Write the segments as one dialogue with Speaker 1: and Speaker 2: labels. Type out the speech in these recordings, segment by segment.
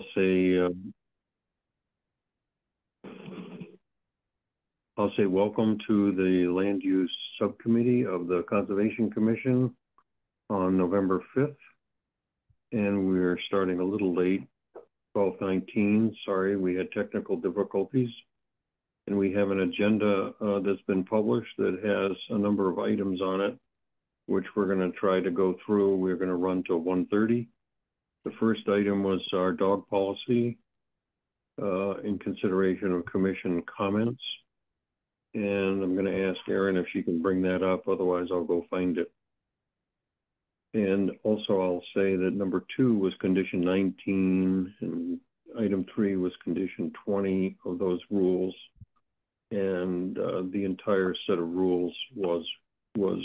Speaker 1: I'll say, uh, I'll say welcome to the Land Use Subcommittee of the Conservation Commission on November 5th. And we're starting a little late, 1219. Sorry, we had technical difficulties. And we have an agenda uh, that's been published that has a number of items on it, which we're going to try to go through. We're going to run till 1.30. The first item was our dog policy uh, in consideration of commission comments. And I'm going to ask Erin if she can bring that up. Otherwise, I'll go find it. And also, I'll say that number two was condition 19, and item three was condition 20 of those rules. And uh, the entire set of rules was was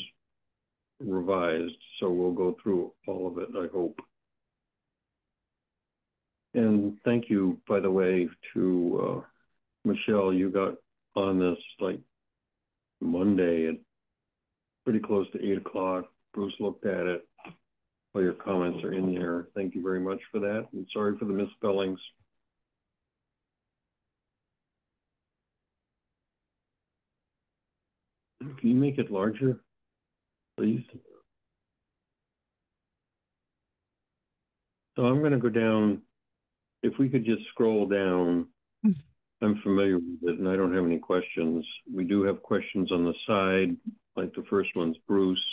Speaker 1: revised. So we'll go through all of it, I hope. And thank you, by the way, to uh, Michelle. You got on this like Monday at pretty close to eight o'clock. Bruce looked at it. All your comments are in there. Thank you very much for that. And sorry for the misspellings. Can you make it larger, please? So I'm going to go down. If we could just scroll down. I'm familiar with it and I don't have any questions. We do have questions on the side, like the first one's Bruce.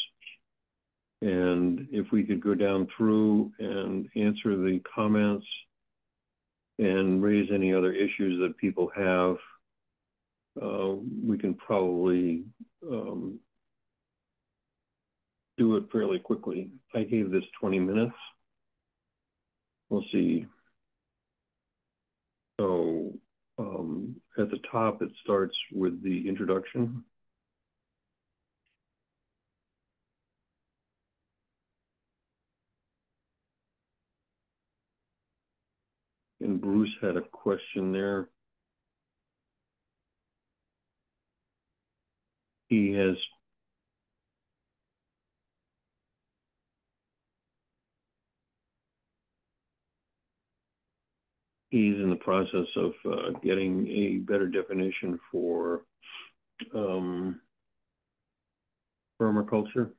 Speaker 1: And if we could go down through and answer the comments and raise any other issues that people have, uh, we can probably um, do it fairly quickly. I gave this 20 minutes. We'll see. So um, at the top, it starts with the introduction. And Bruce had a question there. He has he's in the process of uh, getting a better definition for um, permaculture,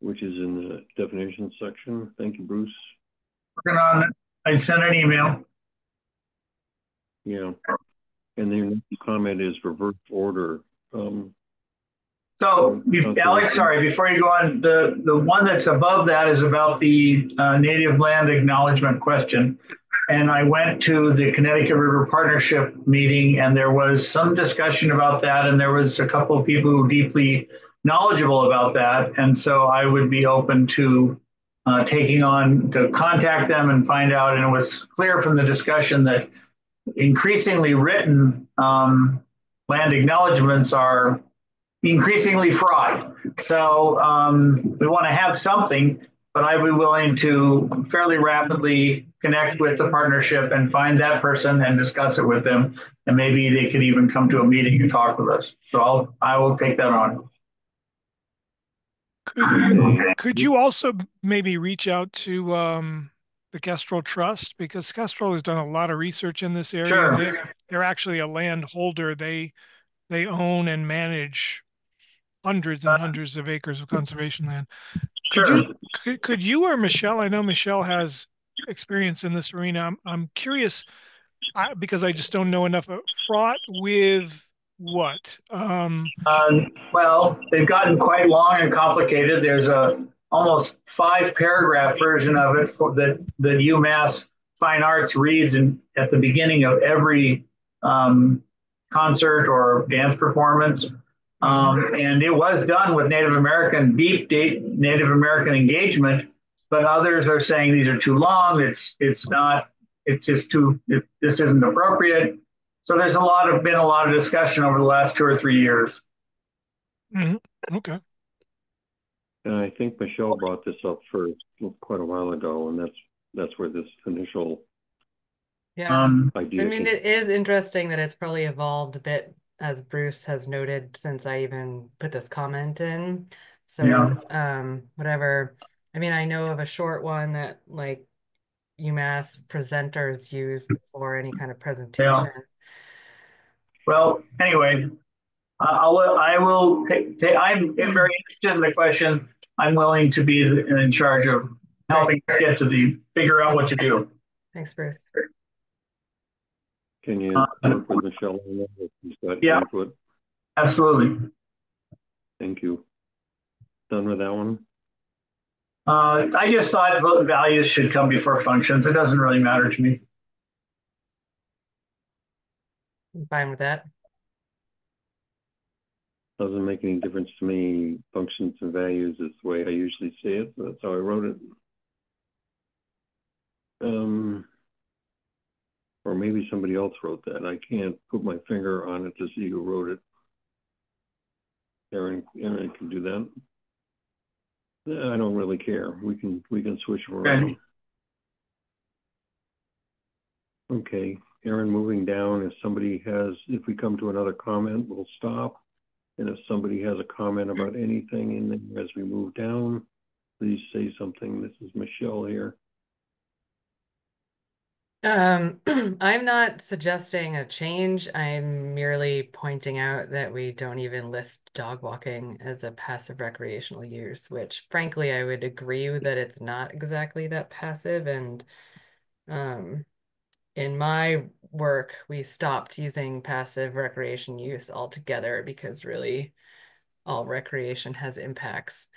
Speaker 1: which is in the definition section. Thank you, Bruce.
Speaker 2: Working on it. I sent an email.
Speaker 1: Yeah. And the comment is reverse order. Um,
Speaker 2: so, Alex, sorry, before you go on, the, the one that's above that is about the uh, native land acknowledgement question. And I went to the Connecticut River Partnership meeting, and there was some discussion about that. And there was a couple of people who were deeply knowledgeable about that. And so I would be open to uh, taking on to contact them and find out. And it was clear from the discussion that increasingly written um, land acknowledgements are increasingly fraught. So um, we want to have something, but I'd be willing to fairly rapidly connect with the partnership and find that person and discuss it with them. And maybe they could even come to a meeting and talk with us. So I'll, I will take that on.
Speaker 3: Could, could you also maybe reach out to um, the Kestrel Trust because Kestrel has done a lot of research in this area.
Speaker 2: Sure.
Speaker 3: They're, they're actually a land holder. They they own and manage hundreds and uh, hundreds of acres of conservation land. Could
Speaker 2: sure.
Speaker 3: you could, could you or Michelle? I know Michelle has experience in this arena. I'm I'm curious I, because I just don't know enough. Fraught with what? Um,
Speaker 2: um, well, they've gotten quite long and complicated. There's a almost five paragraph version of it for, that that UMass Fine Arts reads in, at the beginning of every um, concert or dance performance. Um, and it was done with Native American deep Native American engagement, but others are saying these are too long. It's it's not. It's just too. It, this isn't appropriate. So there's a lot of been a lot of discussion over the last two or three years.
Speaker 3: Mm-hmm. Okay.
Speaker 1: And I think Michelle brought this up for quite a while ago, and that's that's where this initial
Speaker 4: yeah. Um, idea. I mean, it is interesting that it's probably evolved a bit, as Bruce has noted, since I even put this comment in. So, yeah. um, whatever. I mean, I know of a short one that like UMass presenters use for any kind of presentation.
Speaker 2: Well, anyway, I'll, I will take, I'm very interested in the question. I'm willing to be in charge of helping us get to the, figure out what to do.
Speaker 4: Thanks, Bruce.
Speaker 1: Can you
Speaker 2: Uh,
Speaker 1: work with Michelle on that if she's got
Speaker 2: Yeah.
Speaker 1: input?
Speaker 2: Absolutely.
Speaker 1: Thank you. Done with that one?
Speaker 2: Uh, I just thought vote values should come before functions. It doesn't really matter to me.
Speaker 4: I'm fine with that.
Speaker 1: Doesn't make any difference to me. Functions and values is the way I usually see it. so That's how I wrote it. Um, or maybe somebody else wrote that. I can't put my finger on it to see who wrote it. Erin, Erin can do that. Eh, I don't really care. We can we can switch around. Okay, Erin, moving down. If somebody has, if we come to another comment, we'll stop. And if somebody has a comment about anything in there as we move down, please say something. This is Michelle here.
Speaker 4: Um, I'm not suggesting a change. I'm merely pointing out that we don't even list dog walking as a passive recreational use, which frankly, I would agree that it's not exactly that passive. And um, in my work, we stopped using passive recreation use altogether because really all recreation has impacts.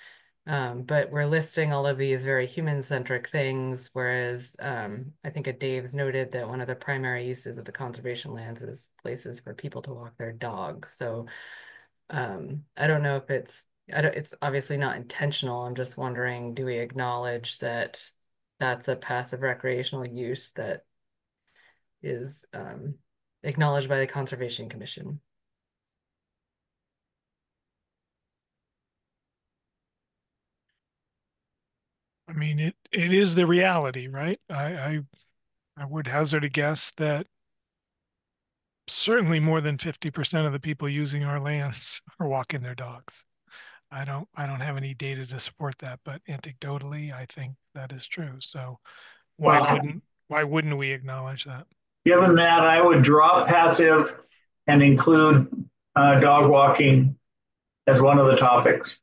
Speaker 4: Um, but we're listing all of these very human-centric things, whereas um, I think Dave's noted that one of the primary uses of the conservation lands is places for people to walk their dogs. So um, I don't know if it's, it's obviously not intentional. I'm just wondering, do we acknowledge that that's a passive recreational use that is um, acknowledged by the Conservation Commission.
Speaker 3: I mean, it, it is the reality, right? I, I, I would hazard a guess that certainly more than 50% of the people using our lands are walking their dogs. I don't, I don't have any data to support that, but anecdotally, I think that is true. So why wow. wouldn't, why wouldn't we acknowledge that?
Speaker 2: Given that, I would drop passive and include uh, dog walking as one of the topics.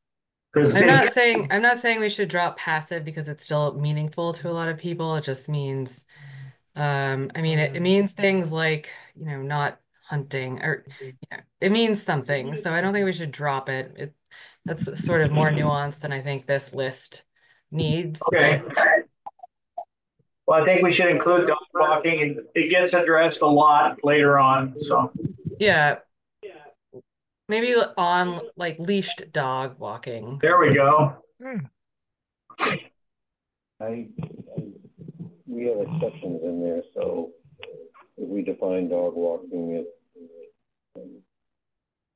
Speaker 4: I'm not saying I'm not saying we should drop passive because it's still meaningful to a lot of people. It just means, um, I mean, it, it means things like you know not hunting or you mm-hmm. know, it means something. So I don't think we should drop it. It that's sort of more mm-hmm. nuanced than I think this list needs.
Speaker 2: Okay. Well, I think we should include dog walking, and it gets addressed a lot later on. So
Speaker 4: yeah, Maybe on like leashed dog walking.
Speaker 2: There we go.
Speaker 1: Hmm. I, I, we have exceptions in there, so if we define dog walking, it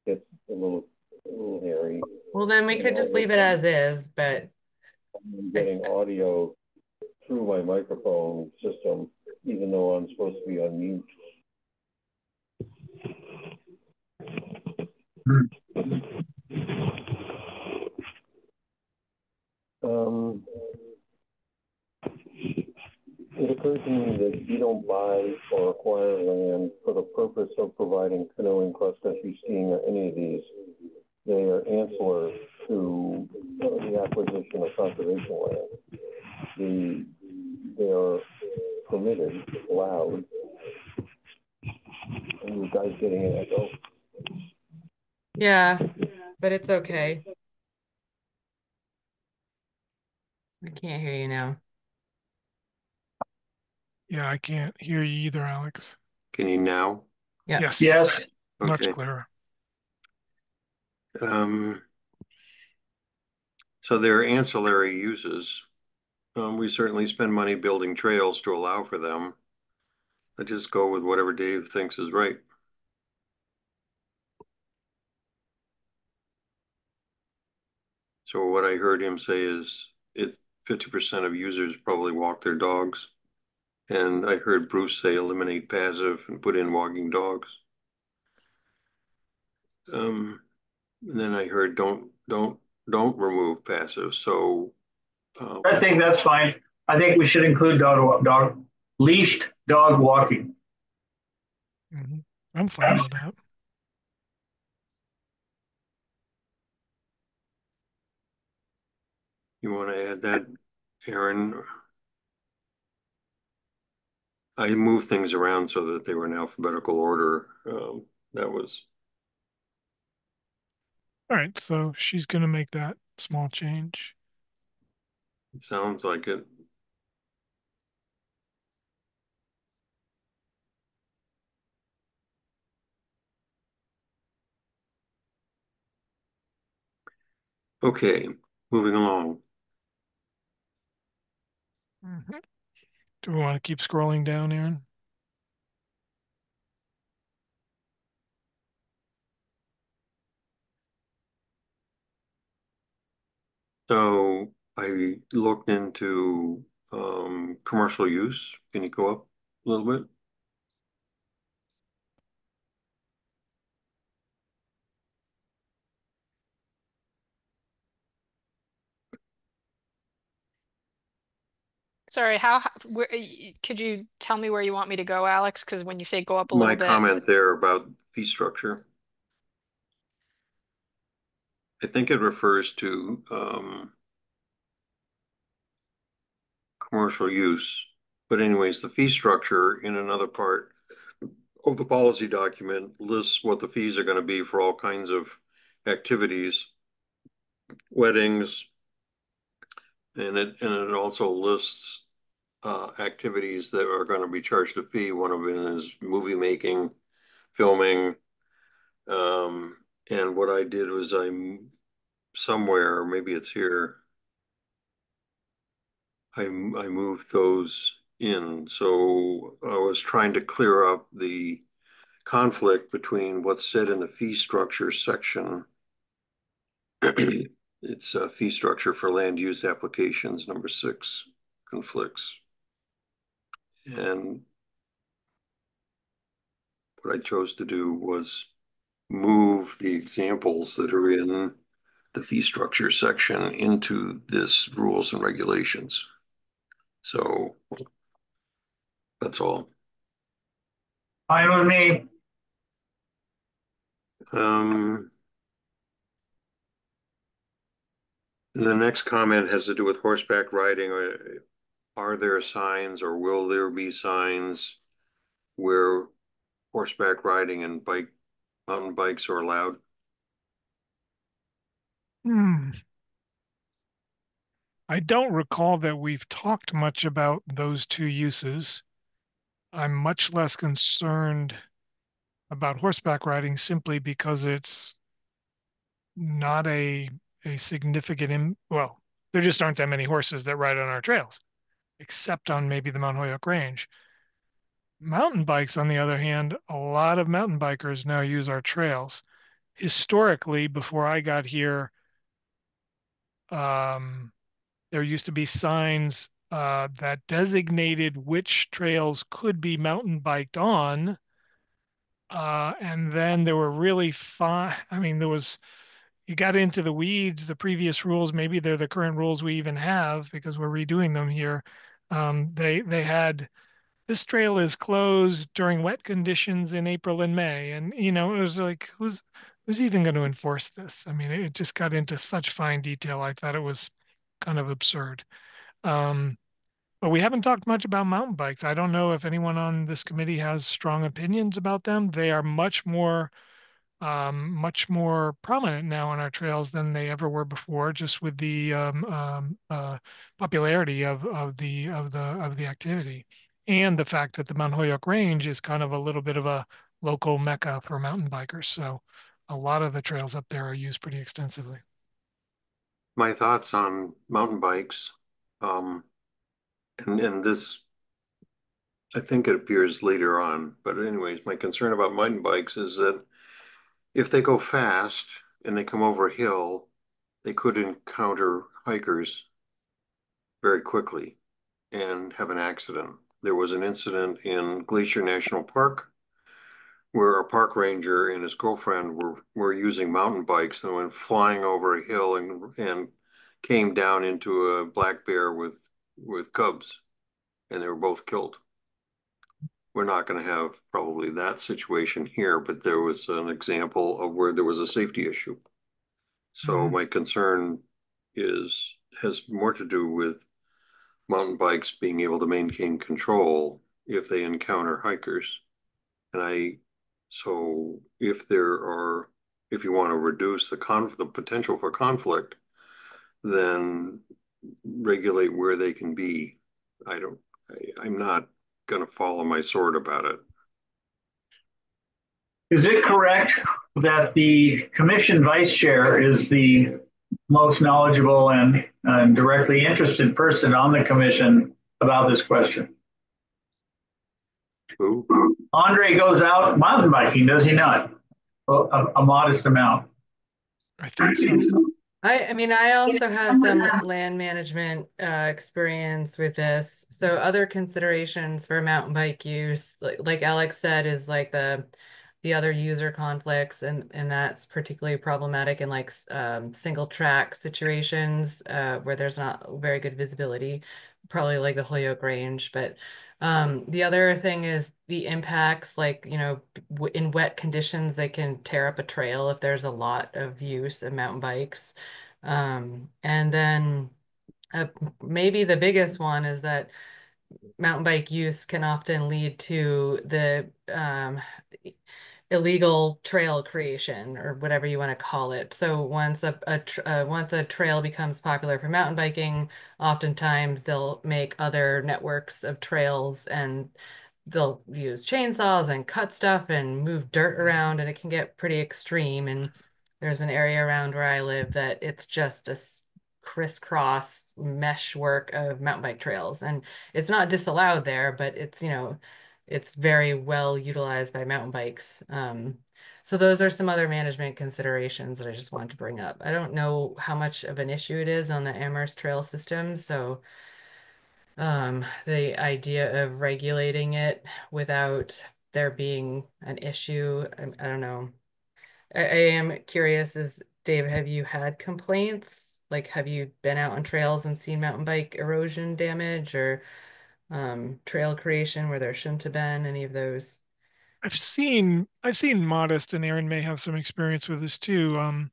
Speaker 1: gets a little, a little hairy.
Speaker 4: Well, then we could just leave it as is, but
Speaker 1: I'm getting audio through my microphone system, even though I'm supposed to be on mute. Um, it occurs to me that you don't buy or acquire land for the purpose of providing canoeing, cross-country skiing, or any of these. They are ancillary to the acquisition of conservation land. The, they are permitted, allowed. And you guys getting an echo?
Speaker 4: Yeah, but it's okay. I can't hear you now.
Speaker 3: Yeah, I can't hear you either, Alex.
Speaker 5: Can you now?
Speaker 4: Yeah.
Speaker 3: Yes.
Speaker 2: Yes.
Speaker 3: Much clearer.
Speaker 5: Um, so there are ancillary uses. Um, we certainly spend money building trails to allow for them. I just go with whatever Dave thinks is right. So what I heard him say is it fifty percent of users probably walk their dogs. And I heard Bruce say eliminate passive and put in walking dogs. Um, and then I heard don't don't don't remove passive. So
Speaker 2: um, I think that's fine. I think we should include dog, dog leashed dog walking.
Speaker 3: Mhm. I'm fine with that.
Speaker 1: You want to add that, Erin? I moved things around so that they were in alphabetical order. Um, that was,
Speaker 3: All right, so she's gonna make that small change.
Speaker 1: it sounds like it. Okay, moving along.
Speaker 3: Mhm. Do we want to keep scrolling down, Erin?
Speaker 1: So I looked into um, commercial use. Can you go up a little bit?
Speaker 6: Sorry, how, where, could you tell me where you want me to go, Alex? Because when you say go up a
Speaker 1: My
Speaker 6: little bit.
Speaker 1: comment there about fee structure. I think it refers to um, commercial use. But anyways, the fee structure in another part of the policy document lists what the fees are going to be for all kinds of activities, weddings, and it and it also lists uh, activities that are going to be charged a fee. One of them is movie making, filming. Um, and what I did was I'm somewhere, maybe it's here. I I moved those in, so I was trying to clear up the conflict between what's said in the fee structure section. It's a fee structure for land use applications, number six, conflicts. And what I chose to do was move the examples that are in the fee structure section into this rules and regulations. So that's all.
Speaker 2: Fine with me.
Speaker 1: Um, the next comment has to do with horseback riding. Uh, Are there signs or will there be signs where horseback riding and bike, mountain bikes are allowed?
Speaker 3: Hmm. I don't recall that we've talked much about those two uses. I'm much less concerned about horseback riding simply because it's not a a significant Im well, there just aren't that many horses that ride on our trails, except on maybe the Mount Holyoke Range. Mountain bikes, on the other hand, a lot of mountain bikers now use our trails. Historically, before I got here, um, there used to be signs uh, that designated which trails could be mountain biked on. Uh, and then there were really fine, I mean, there was, you got into the weeds, the previous rules, maybe they're the current rules we even have because we're redoing them here. Um, they, they had, this trail is closed during wet conditions in April and May. And, you know, it was like, who's, who's even going to enforce this? I mean, it just got into such fine detail. I thought it was kind of absurd. Um, but we haven't talked much about mountain bikes. I don't know if anyone on this committee has strong opinions about them. They are much more, um, much more prominent now on our trails than they ever were before, just with the um, um, uh, popularity of of the of the of the activity, and the fact that the Mount Holyoke Range is kind of a little bit of a local mecca for mountain bikers. So, a lot of the trails up there are used pretty extensively.
Speaker 1: My thoughts on mountain bikes. Um, and, and this, I think it appears later on, but anyways, my concern about mountain bikes is that if they go fast and they come over a hill, they could encounter hikers very quickly and have an accident. There was an incident in Glacier National Park where a park ranger and his girlfriend were, were using mountain bikes and went flying over a hill and, and came down into a black bear with with cubs and they were both killed. We're not going to have probably that situation here, but there was an example of where there was a safety issue. So
Speaker 3: Mhm.
Speaker 1: my concern is, has more to do with mountain bikes being able to maintain control if they encounter hikers. And I, so if there are, if you want to reduce the conf, the potential for conflict, then regulate where they can be. I don't, I, I'm not gonna follow my sword about it.
Speaker 2: Is it correct that the commission vice chair is the most knowledgeable and, and directly interested person on the commission about this question?
Speaker 1: Who?
Speaker 2: Andre goes out mountain biking, does he not? A, a- a modest amount.
Speaker 3: I think so.
Speaker 4: I, I mean, I also have some land management uh, experience with this. So other considerations for mountain bike use, like, like Alex said, is like the the other user conflicts, and and that's particularly problematic in like um, single track situations uh, where there's not very good visibility, probably like the Holyoke Range. But um, the other thing is the impacts, like you know, in wet conditions, they can tear up a trail if there's a lot of use of mountain bikes. Um, and then uh, maybe the biggest one is that mountain bike use can often lead to the um, illegal trail creation or whatever you want to call it. So once a, a uh, once a trail becomes popular for mountain biking, oftentimes they'll make other networks of trails and they'll use chainsaws and cut stuff and move dirt around and it can get pretty extreme and there's an area around where I live that it's just a crisscross meshwork of mountain bike trails. And it's not disallowed there, but it's, you know, it's very well utilized by mountain bikes. Um, so those are some other management considerations that I just wanted to bring up. I don't know how much of an issue it is on the Amherst Trail system, so um, the idea of regulating it without there being an issue, I, I don't know. I, I am curious, is Dave, have you had complaints? Like, have you been out on trails and seen mountain bike erosion damage or um, trail creation where there shouldn't have been any of those?
Speaker 3: I've seen I've seen modest and Erin may have some experience with this too. Um,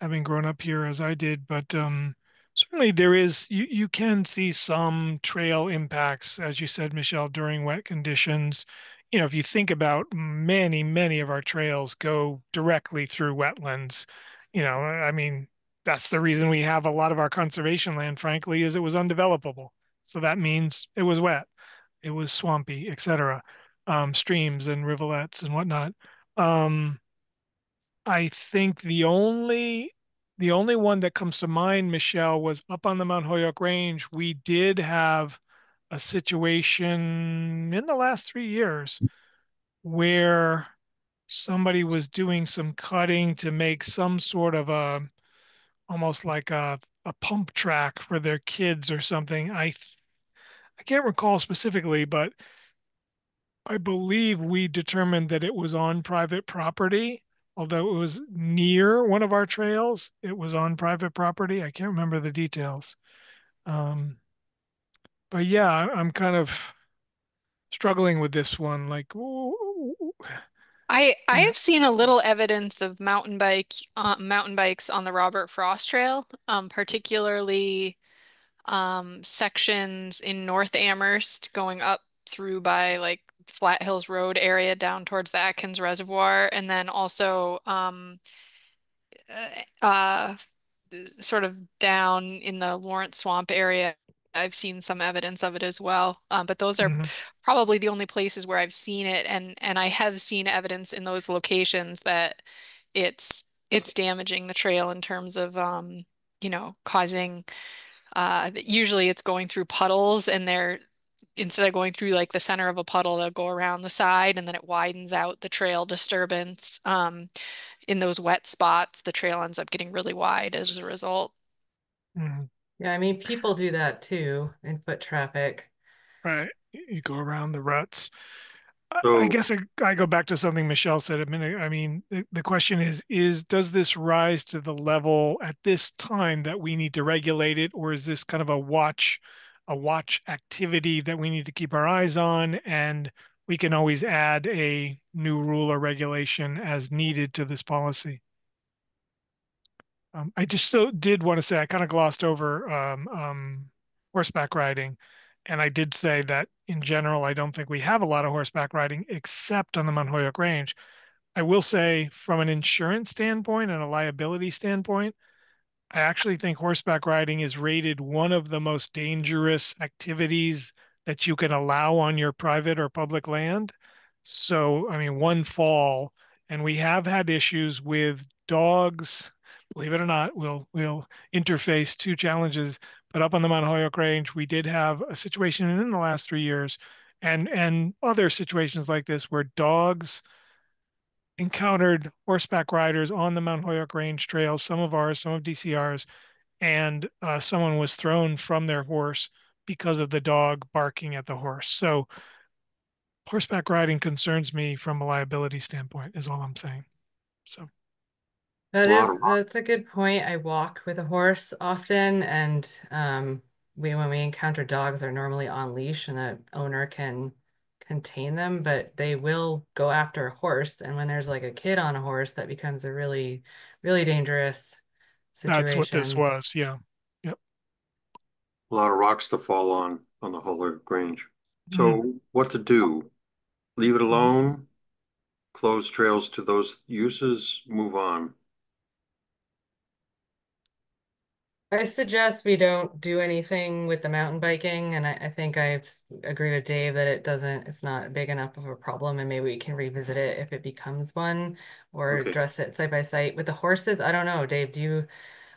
Speaker 3: having grown up here as I did, but um, certainly there is you you can see some trail impacts, as you said, Michelle, during wet conditions. You know, if you think about many, many of our trails go directly through wetlands. You know, I mean, that's the reason we have a lot of our conservation land, frankly, is it was undevelopable. So that means it was wet, it was swampy, etc. Um, streams and rivulets and whatnot. Um, I think the only the only one that comes to mind, Michelle, was up on the Mount Holyoke Range. We did have a situation in the last three years where somebody was doing some cutting to make some sort of a almost like a, a pump track for their kids or something. I I can't recall specifically, but I believe we determined that it was on private property, although it was near one of our trails. It was on private property. I can't remember the details. Um, but yeah, I'm kind of struggling with this one. Like,
Speaker 6: I I have seen a little evidence of mountain bike uh, mountain bikes on the Robert Frost Trail, um, particularly um, sections in North Amherst going up through by like Flat Hills Road area down towards the Atkins Reservoir, and then also um, uh, uh, sort of down in the Lawrence Swamp area. I've seen some evidence of it as well. Um, but those are
Speaker 3: Mhm.
Speaker 6: probably the only places where I've seen it, and and I have seen evidence in those locations that it's it's damaging the trail in terms of um, you know, causing uh usually it's going through puddles and they're instead of going through like the center of a puddle, they'll go around the side and then it widens out the trail disturbance. Um, in those wet spots, the trail ends up getting really wide as a result.
Speaker 3: Mhm.
Speaker 4: Yeah, I mean, people do that too in foot traffic.
Speaker 3: right. You you go around the ruts. I- I guess I, I go back to something Michelle said a minute. I mean, the, the question is, is does this rise to the level at this time that we need to regulate it, or is this kind of a watch a watch activity that we need to keep our eyes on, and we can always add a new rule or regulation as needed to this policy. Um, I just still did want to say I kind of glossed over um, um, horseback riding, and I did say that in general I don't think we have a lot of horseback riding except on the Mount Holyoke Range. I will say from an insurance standpoint and a liability standpoint, I actually think horseback riding is rated one of the most dangerous activities that you can allow on your private or public land. So, I mean, one fall, and we have had issues with dogs. Believe it or not, we'll we'll interface two challenges. But up on the Mount Holyoke Range, we did have a situation in the last three years, and and other situations like this where dogs encountered horseback riders on the Mount Holyoke Range trails, some of ours, some of DCR's, and uh, someone was thrown from their horse because of the dog barking at the horse. So horseback riding concerns me from a liability standpoint is all I'm saying. So
Speaker 4: That
Speaker 1: Lot
Speaker 4: is,
Speaker 1: of rock.
Speaker 4: that's a good point. I walk with a horse often and um we when we encounter dogs, they're normally on leash and the owner can contain them, but they will go after a horse. And when there's like a kid on a horse, that becomes a really, really dangerous
Speaker 3: that's what this was. Yeah. Yep.
Speaker 1: A lot of rocks to fall on, on the Holyoke Range.
Speaker 3: Mm.
Speaker 1: So what to do? Leave it alone? Close trails to those uses, move on.
Speaker 4: I suggest we don't do anything with the mountain biking, and I, I think I agree with Dave that it doesn't, it's not big enough of a problem, and maybe we can revisit it if it becomes one, or
Speaker 1: Okay.
Speaker 4: address it side by side. With the horses, I don't know, Dave, do you,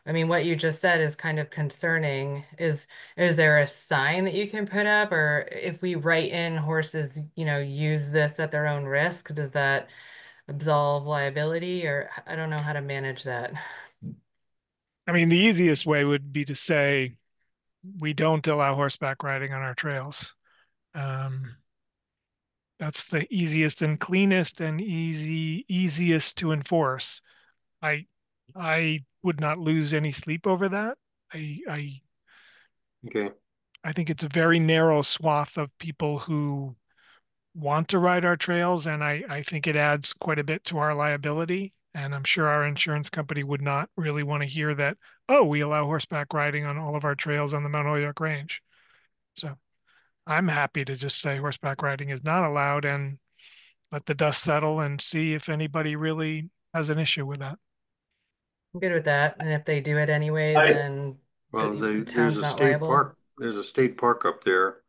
Speaker 4: I mean, what you just said is kind of concerning. Is, is there a sign that you can put up, or if we write in horses, you know, use this at their own risk, does that absolve liability, or I don't know how to manage that?
Speaker 3: I mean, the easiest way would be to say we don't allow horseback riding on our trails. Um, that's the easiest and cleanest and easy easiest to enforce. I I would not lose any sleep over that. I I
Speaker 1: Okay,
Speaker 3: I think it's a very narrow swath of people who want to ride our trails, and I I think it adds quite a bit to our liability. And I'm sure our insurance company would not really want to hear that, oh, we allow horseback riding on all of our trails on the Mount Holyoke Range. So I'm happy to just say horseback riding is not allowed and let the dust settle and see if anybody really has an issue with that.
Speaker 4: I'm good with that, and if they do it anyway,
Speaker 2: I-
Speaker 4: then
Speaker 1: well,
Speaker 4: the-
Speaker 1: they,
Speaker 4: the
Speaker 1: there's a
Speaker 4: not
Speaker 1: state
Speaker 4: liable.
Speaker 1: park, there's a state park up there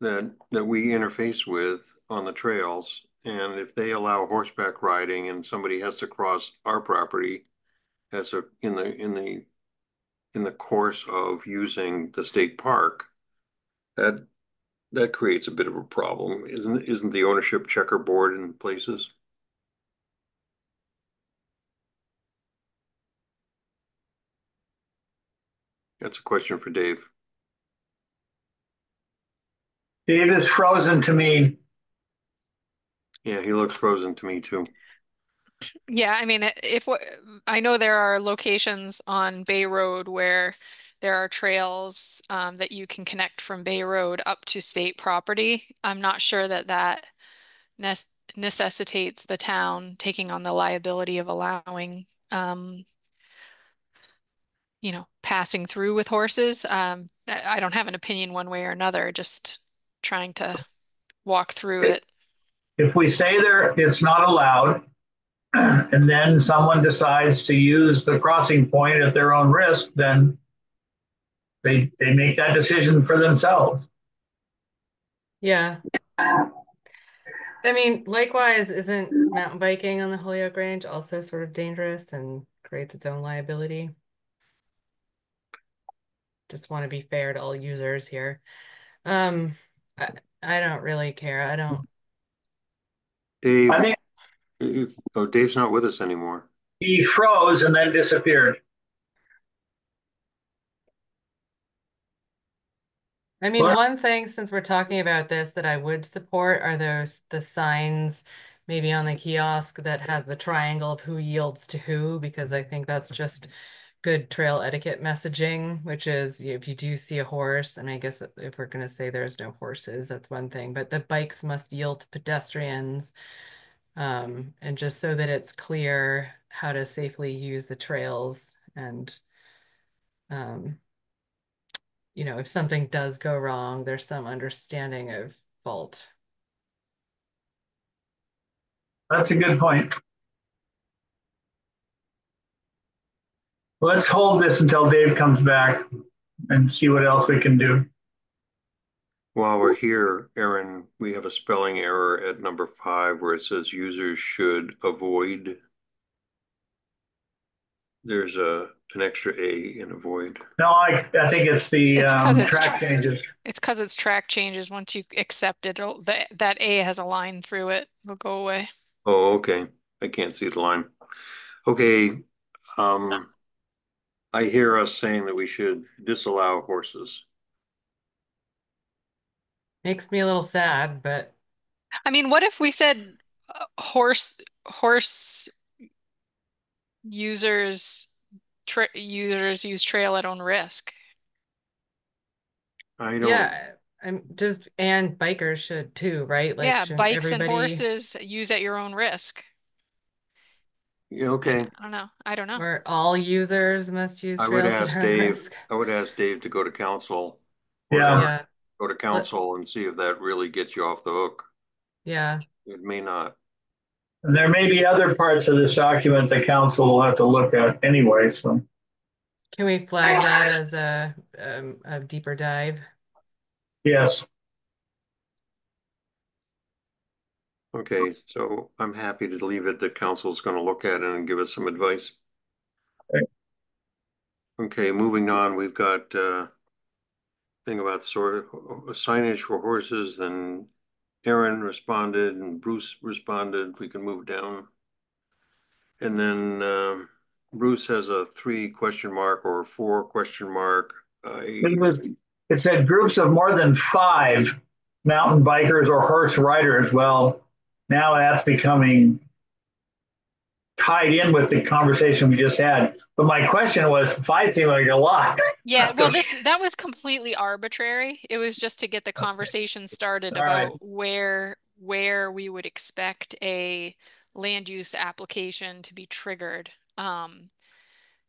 Speaker 1: that, that we interface with on the trails. And if they allow horseback riding and somebody has to cross our property as a, in the, in the, in the course of using the state park, that, that creates a bit of a problem. Isn't, isn't the ownership checkerboard in places? That's a question for Dave.
Speaker 2: Dave is frozen to me.
Speaker 1: Yeah, he looks frozen to me too.
Speaker 6: Yeah, I mean, if what I know there are locations on Bay Road where there are trails um, that you can connect from Bay Road up to state property. I'm not sure that that nes necessitates the town taking on the liability of allowing, um, you know, passing through with horses. Um, I don't have an opinion one way or another, just trying to walk through it.
Speaker 2: If we say there, it's not allowed, and then someone decides to use the crossing point at their own risk, then they, they make that decision for themselves.
Speaker 4: Yeah. I mean, likewise, isn't mountain biking on the Holyoke Range also sort of dangerous and creates its own liability? Just want to be fair to all users here. Um, I, I don't really care. I don't,
Speaker 1: Dave,
Speaker 2: I think
Speaker 1: if, oh, Dave's not with us anymore.
Speaker 2: he froze and then disappeared.
Speaker 4: I mean,
Speaker 2: Well-
Speaker 4: one thing, since we're talking about this, that I would support are those, the signs maybe on the kiosk that has the triangle of who yields to who, because I think that's just good trail etiquette messaging, which is if you do see a horse, and I guess if we're going to say there's no horses, that's one thing, but the bikes must yield to pedestrians. Um, and just so that it's clear how to safely use the trails and, um, you know, if something does go wrong, there's some understanding of fault.
Speaker 2: That's a good point. Let's hold this until Dave comes back and see what else we can do.
Speaker 1: While we're here, Erin, we have a spelling error at number five where it says users should avoid. There's a an extra A in avoid.
Speaker 2: No, I, I think it's the
Speaker 6: It's 'cause
Speaker 2: um,
Speaker 6: it's
Speaker 2: track
Speaker 6: tra-
Speaker 2: changes.
Speaker 6: It's because it's track changes. Once you accept it, it'll, that that A has a line through it. It'll go away.
Speaker 1: Oh, okay. I can't see the line. Okay. Um, I hear us saying that we should disallow horses.
Speaker 4: Makes me a little sad, but
Speaker 6: I mean, what if we said uh, horse horse users tra users use trail at own risk?
Speaker 1: I don't,
Speaker 4: yeah, I'm just and bikers should too, right? Like
Speaker 6: Yeah,
Speaker 4: shouldn't
Speaker 6: bikes and horses use at your own risk.
Speaker 1: Yeah, okay.
Speaker 6: I don't know. I don't know.
Speaker 4: Or all users must use
Speaker 1: I would
Speaker 4: trails
Speaker 1: ask
Speaker 4: their own
Speaker 1: Dave,
Speaker 4: risk.
Speaker 1: I would ask Dave to go to council. or
Speaker 2: Yeah.
Speaker 4: Yeah,
Speaker 1: Go to council and see if that really gets you off the hook.
Speaker 4: yeah.
Speaker 1: It may not.
Speaker 2: And there may be other parts of this document the council will have to look at anyway, so.
Speaker 4: Can we flag that as a um, a deeper dive?
Speaker 2: Yes,
Speaker 1: Okay, so I'm happy to leave it that council's gonna look at it and give us some advice.
Speaker 2: Okay.
Speaker 1: Okay, moving on, we've got uh thing about sort of signage for horses, then Erin responded and Bruce responded. We can move down. And then um Bruce has a three question mark or four question mark. I,
Speaker 2: it was, it said groups of more than five mountain bikers or horse riders. Well, now that's becoming tied in with the conversation we just had. But my question was, five seemed like a lot.
Speaker 6: Yeah, well, this that was completely arbitrary. It was just to get the conversation started
Speaker 2: All right.
Speaker 6: about where where we would expect a land use application to be triggered. Um,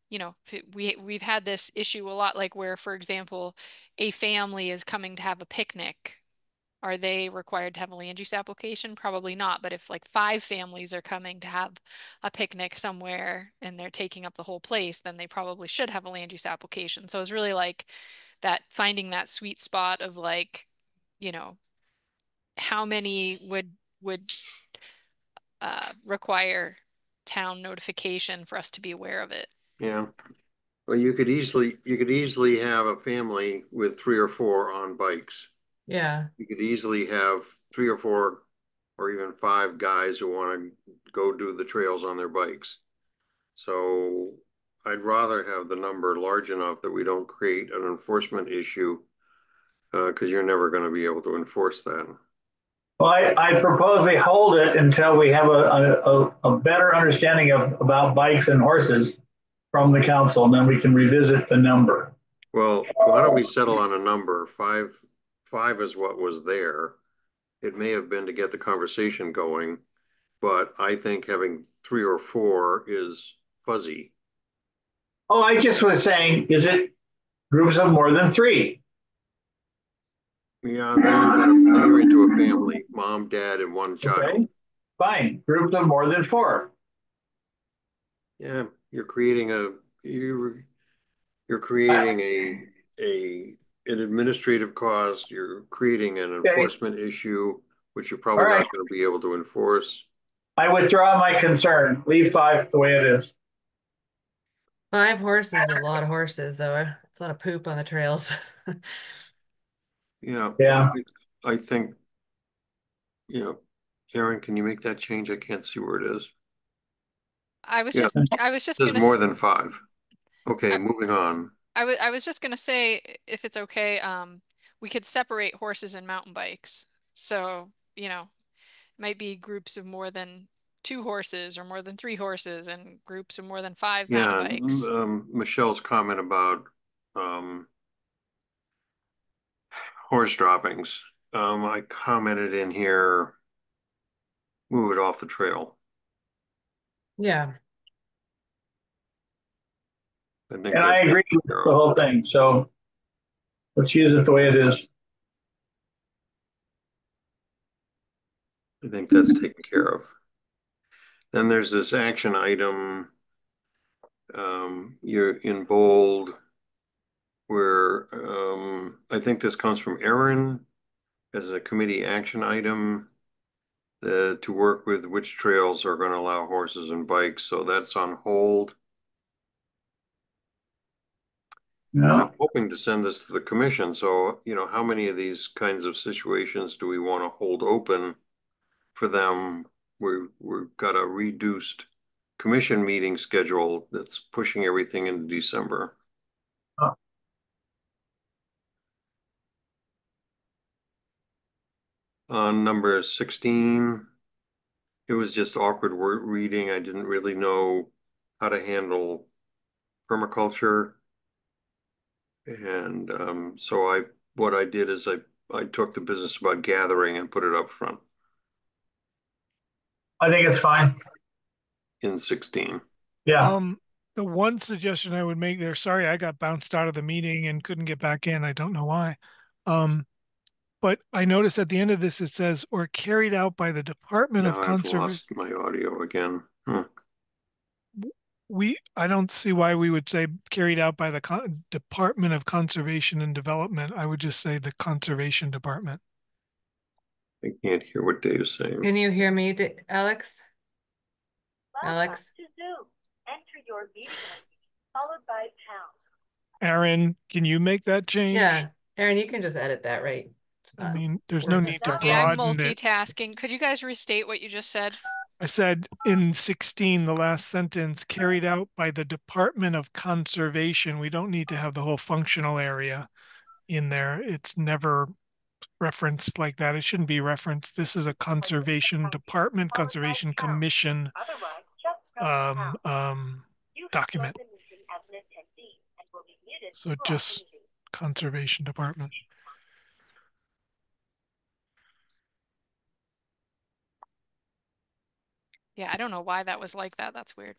Speaker 6: you know, we we've had this issue a lot, like where, for example, a family is coming to have a picnic. Are they required to have a land use application? Probably not. But if like five families are coming to have a picnic somewhere and they're taking up the whole place, then they probably should have a land use application. So it's really like that finding that sweet spot of like, you know, how many would would uh, require town notification for us to be aware of it.
Speaker 1: yeah. Well, you could easily, you could easily have a family with three or four on bikes.
Speaker 4: Yeah,
Speaker 1: You could easily have three or four or even five guys who want to go do the trails on their bikes. So I'd rather have the number large enough that we don't create an enforcement issue. Uh, cause you're never gonna be able to enforce that.
Speaker 2: Well, I, I propose we hold it until we have a, a, a better understanding of, about bikes and horses from the council, and then we can revisit the number.
Speaker 1: Well, why don't we settle on a number? Five, five is what was there. It may have been to get the conversation going, but I think having three or four is fuzzy.
Speaker 2: Oh, I just was saying, is it groups of more than three?
Speaker 1: Yeah, then you're gonna- then you're into a family, mom, dad, and one child.
Speaker 2: Okay, fine, groups of more than four.
Speaker 1: Yeah, you're creating a, you're, you're creating a, a, an administrative cost, you're creating an
Speaker 2: Okay.
Speaker 1: enforcement issue, which you're probably
Speaker 2: All right.
Speaker 1: not gonna be able to enforce.
Speaker 2: I withdraw my concern, leave five the way it is.
Speaker 4: five horses is a lot of horses, though. It's a lot of poop on the trails.
Speaker 1: Yeah,
Speaker 2: Yeah,
Speaker 1: I think, you know, Erin, can you make that change? I can't see where it is.
Speaker 6: I was
Speaker 1: Yeah.
Speaker 6: just I was just
Speaker 1: It more than five. Okay,
Speaker 6: Uh,
Speaker 1: moving on.
Speaker 6: I was I was just gonna say if it's okay, um, we could separate horses and mountain bikes. So, you know, might be groups of more than two horses or more than three horses and groups of more than five
Speaker 1: Yeah,
Speaker 6: mountain bikes.
Speaker 1: m- um, Michelle's comment about, um, horse droppings, um, I commented in here, move it off the trail.
Speaker 4: Yeah,
Speaker 1: I think
Speaker 2: And I agree with the whole thing, so let's use it the way it is.
Speaker 1: I think that's taken care of. Then there's this action item. Um, you're in bold. Where, um, I think this comes from Erin as a committee action item. The, to work with which trails are gonna allow horses and bikes, so that's on hold.
Speaker 2: No,
Speaker 1: I'm hoping to send this to the commission, so, you know, how many of these kinds of situations do we wanna hold open? For them, we, we've got a reduced commission meeting schedule that's pushing everything into December. On number sixteen, it was just awkward word reading, I didn't really know how to handle permaculture. And um, so I, what I did is I, I took the business about gathering and put it up front
Speaker 2: I think it's fine.
Speaker 1: in sixteen.
Speaker 2: Yeah,
Speaker 3: Um, the one suggestion I would make there, sorry, I got bounced out of the meeting and couldn't get back in. I don't know why. Um, but I noticed at the end of this, it says, or carried out by the Department
Speaker 1: Now
Speaker 3: of
Speaker 1: I've
Speaker 3: Conservation.
Speaker 1: lost my audio again. Hmm.
Speaker 3: We, I don't see why we would say carried out by the Con- Department of Conservation and Development. I would just say the Conservation Department.
Speaker 1: I can't hear what Dave's saying.
Speaker 4: can you hear me, D- Alex?
Speaker 7: Welcome
Speaker 4: Alex?
Speaker 7: to Zoom. Enter your meeting followed by pound.
Speaker 3: Erin, can you make that change?
Speaker 4: Yeah, Erin, you can just edit that, right?
Speaker 3: I mean, there's no need to
Speaker 4: discussing.
Speaker 6: Yeah, I'm
Speaker 3: broaden it.
Speaker 6: multitasking. Could you guys restate what you just said?
Speaker 3: I said in sixteen, the last sentence, carried out by the Department of Conservation. We don't need to have the whole functional area in there. It's never referenced like that. It shouldn't be referenced. This is a conservation department, conservation commission, um, um, document. So just- conservation department.
Speaker 6: Yeah, I don't know why that was like that. That's weird.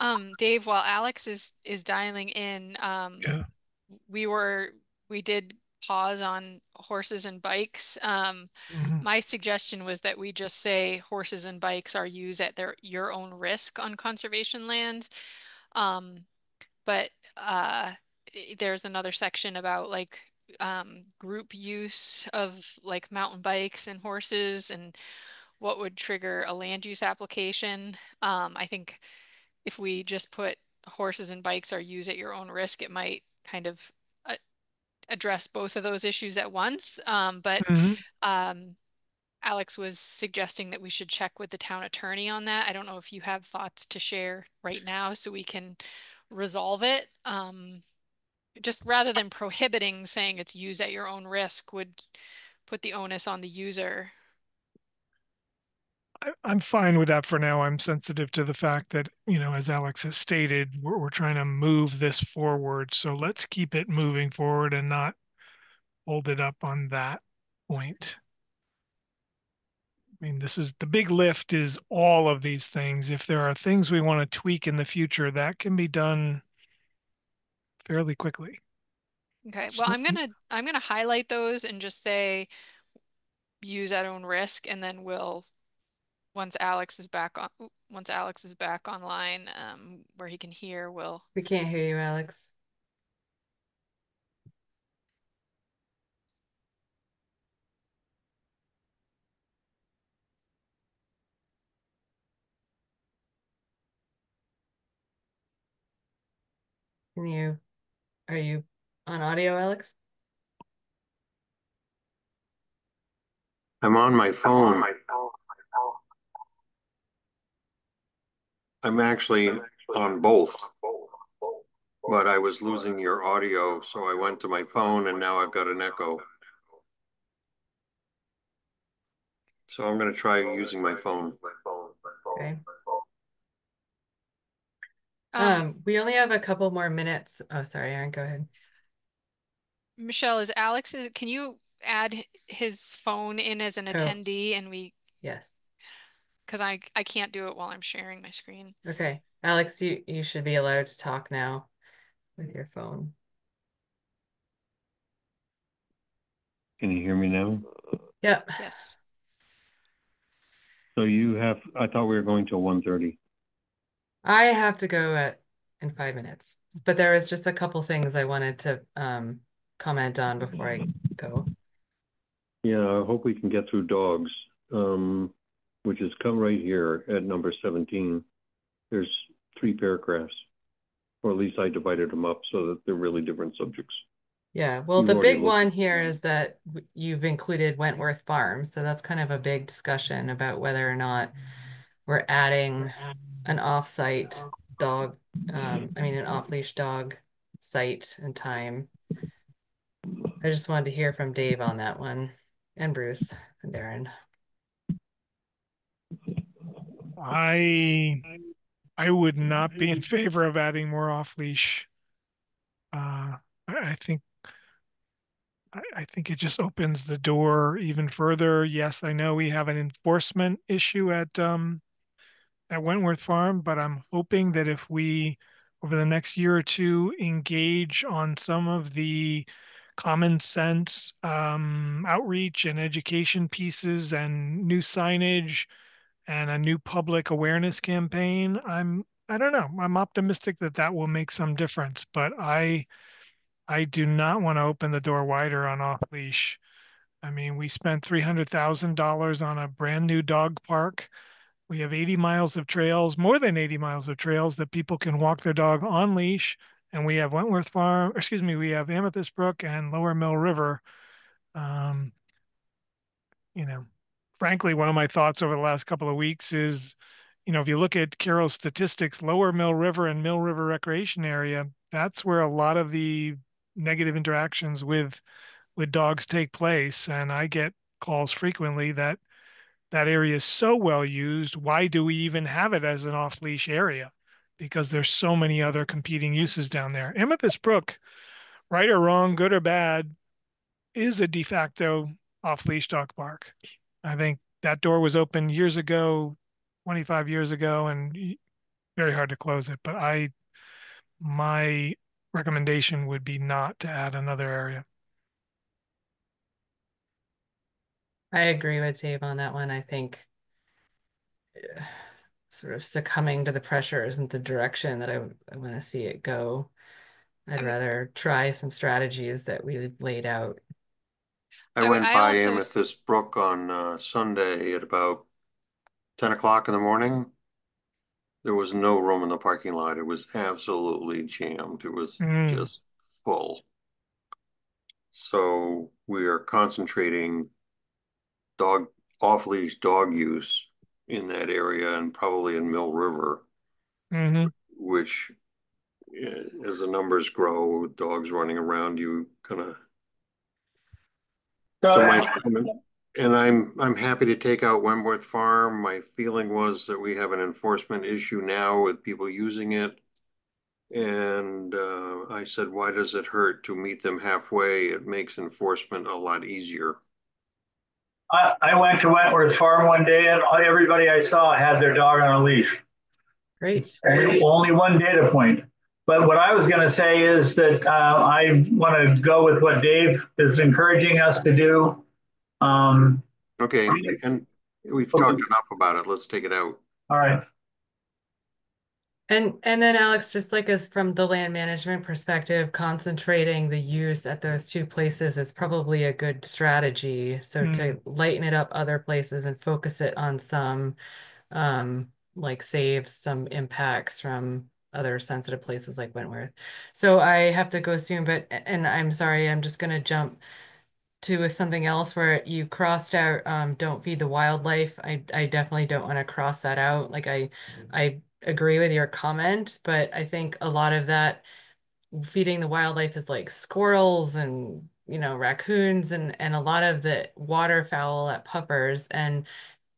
Speaker 6: Um, Dave, while Alex is is dialing in, um,
Speaker 3: Yeah.
Speaker 6: we were we did pause on horses and bikes. Um,
Speaker 3: Mhm.
Speaker 6: my suggestion was that we just say horses and bikes are used at their your own risk on conservation lands. Um, but uh, there's another section about like um, group use of like mountain bikes and horses and what would trigger a land use application. Um, I think if we just put horses and bikes are used at your own risk, it might kind of uh, address both of those issues at once. Um, but
Speaker 3: Mhm.
Speaker 6: um, Alex was suggesting that we should check with the town attorney on that. I don't know if you have thoughts to share right now so we can resolve it. Um, just rather than prohibiting saying it's used at your own risk would put the onus on the user.
Speaker 3: I, I'm fine with that for now. I'm sensitive to the fact that, you know, as Alex has stated, we're, we're trying to move this forward. So let's keep it moving forward and not hold it up on that point. I mean, this is the big lift is all of these things. If there are things we want to tweak in the future, that can be done fairly quickly.
Speaker 6: Okay,
Speaker 3: So-
Speaker 6: well, I'm gonna I'm gonna highlight those and just say use at own risk, and then we'll once Alex is back on once Alex is back online, um, where he can hear, we'll
Speaker 4: We can't hear you, Alex. Can you, are you on audio, Alex?
Speaker 1: I'm on my phone. I'm, actually on both, but I was losing your audio, so I went to my phone and now I've got an echo. So I'm going to try using my phone.
Speaker 4: Okay.
Speaker 6: Um,
Speaker 4: Um, we only have a couple more minutes. Oh, sorry, Erin, go ahead.
Speaker 6: Michelle, is Alex, can you add his phone in as an
Speaker 4: Oh.
Speaker 6: attendee and we,
Speaker 4: Yes.
Speaker 6: because I, I can't do it while I'm sharing my screen.
Speaker 4: Okay. Alex, you, you should be allowed to talk now with your phone.
Speaker 8: Can you hear me now?
Speaker 4: Yep.
Speaker 6: Yes.
Speaker 8: So you have, I thought we were going till one thirty.
Speaker 4: I have to go at in five minutes, but there was just a couple things I wanted to um comment on before I go.
Speaker 8: Yeah, I hope we can get through dogs, um, which is come right here at number seventeen. There's three paragraphs. Or at least I divided them up so that they're really different subjects.
Speaker 4: Yeah, well,
Speaker 8: You've
Speaker 4: the big one here is that you've included Wentworth Farm, so that's kind of a big discussion about whether or not we're adding an off-site dog, um, I mean, an off-leash dog site and time. I just wanted to hear from Dave on that one, and Bruce and Darren.
Speaker 3: I I would not be in favor of adding more off leash. Uh, I, I think I, I think it just opens the door even further. Yes, I know we have an enforcement issue at um at Wentworth Farm, but I'm hoping that if we over the next year or two engage on some of the common sense um, outreach and education pieces and new signage and a new public awareness campaign i'm i don't know. I'm optimistic that that will make some difference but i i do not want to open the door wider on off leash. I mean we spent $300000 on a brand new dog park we have 80 miles of trails more than 80 miles of trails that people can walk their dog on leash and we have wentworth farm excuse me we have amethyst brook and lower mill river um, you know, frankly, one of my thoughts over the last couple of weeks is, you know, if you look at Carroll's statistics, Lower Mill River and Mill River Recreation Area, that's where a lot of the negative interactions with with dogs take place. And I get calls frequently that that area is so well used. Why do we even have it as an off leash area? Because there's so many other competing uses down there. Amethyst Brook, right or wrong, good or bad, is a de facto off leash dog park. I think that door was open years ago, 25 years ago, and very hard to close it. But I, my recommendation would be not to add another area.
Speaker 4: I agree with Dave on that one. I think uh, sort of succumbing to the pressure isn't the direction that I, I want to see it go. I'd
Speaker 6: I
Speaker 4: rather try some strategies that we've laid out.
Speaker 1: I went
Speaker 6: I
Speaker 1: by
Speaker 6: also s-
Speaker 1: Amethyst Brook on uh, Sunday at about ten o'clock in the morning. There was no room in the parking lot. It was absolutely jammed. It was
Speaker 3: Mm.
Speaker 1: just full. So we are concentrating dog off-leash dog use in that area and probably in Mill River,
Speaker 3: hmm
Speaker 1: which eh, as the numbers grow, with dogs running around, you kind of
Speaker 2: So
Speaker 1: and I'm, I'm happy to take out Wentworth Farm. My feeling was that we have an enforcement issue now with people using it. And uh, I said, why does it hurt to meet them halfway? It makes enforcement a lot easier.
Speaker 2: I, I went to Wentworth Farm one day and everybody I saw had their dog on a leash.
Speaker 4: Great.
Speaker 2: And only one data point. But what I was going to say is that uh, I want to go with what Dave is encouraging us to do. Um,
Speaker 1: Okay, and we've talked enough about it. Let's take it out.
Speaker 2: all right.
Speaker 4: And and then Alex, just like as from the land management perspective, concentrating the use at those two places is probably a good strategy. So to lighten it up other places and focus it on some um like save some impacts from other sensitive places like Wentworth. So I have to go soon, but and I'm sorry, I'm just gonna jump to something else where you crossed out um don't feed the wildlife. I I definitely don't want to cross that out. Like I I agree with your comment, but I think a lot of that feeding the wildlife is like squirrels and you know, raccoons and and a lot of the waterfowl at puffers and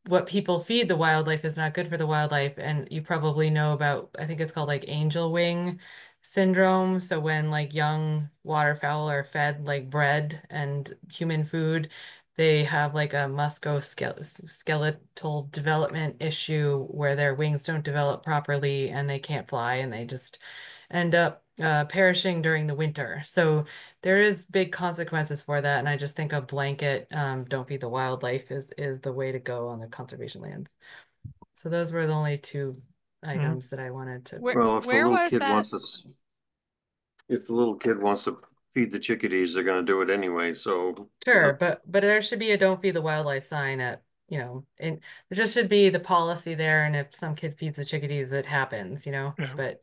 Speaker 4: what people feed the wildlife is not good for the wildlife. And you probably know about, I think it's called like angel wing syndrome. So when like young waterfowl are fed like bread and human food, they have like a musculoskeletal development issue where their wings don't develop properly and they can't fly and they just end up uh, perishing during the winter. So there is big consequences for that. And I just think a blanket um, don't feed the wildlife is is the way to go on the conservation lands. So those were the only two
Speaker 3: Mm-hmm.
Speaker 4: items that I wanted to.
Speaker 6: Where,
Speaker 1: Well, if the little
Speaker 6: was
Speaker 1: kid
Speaker 6: that?
Speaker 1: wants us, if the little kid wants to feed the chickadees, they're gonna do it anyway, so.
Speaker 4: Sure, but but there should be a don't feed the wildlife sign at, you know, and there just should be the policy there. And if some kid feeds the chickadees, it happens, you know,
Speaker 3: Yeah.
Speaker 4: but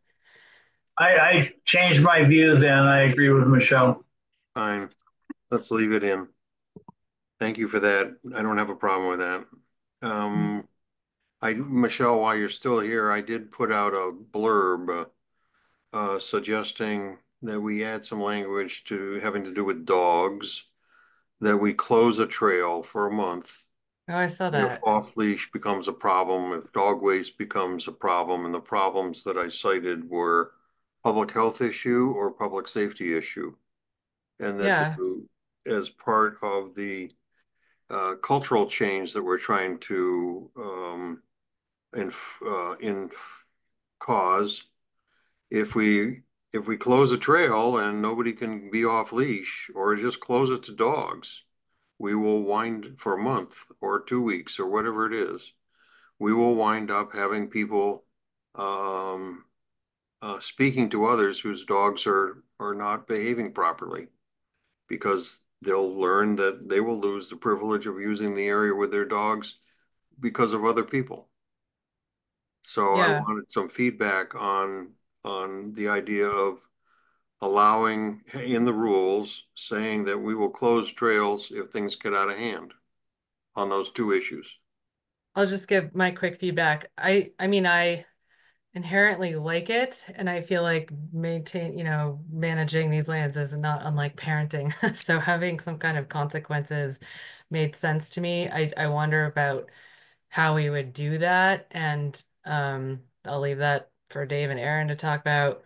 Speaker 2: I, I changed my view then. I agree with Michelle.
Speaker 1: Fine, let's leave it in. Thank you for that. I don't have a problem with that. Um, I, Michelle, while you're still here, I did put out a blurb uh, uh, suggesting that we add some language to having to do with dogs, that we close a trail for a month.
Speaker 4: oh, I saw that.
Speaker 1: If off leash becomes a problem, if dog waste becomes a problem, and the problems that I cited were public health issue or public safety issue. And
Speaker 4: Yeah.
Speaker 1: that to- as part of the uh, cultural change that we're trying to um, inf uh, in cause, if we if we close a trail and nobody can be off leash or just close it to dogs, we will wind for a month or two weeks or whatever it is. We will wind up having people um, uh, speaking to others whose dogs are are not behaving properly because they'll learn that they will lose the privilege of using the area with their dogs because of other people. So I wanted some feedback on on the idea of allowing in the rules saying that we will close trails if things get out of hand on those two issues.
Speaker 4: I'll just give my quick feedback. I I mean I inherently like it and I feel like maintain, you know, managing these lands is not unlike parenting. So having some kind of consequences made sense to me. I I wonder about how we would do that and um I'll leave that for Dave and Erin to talk about.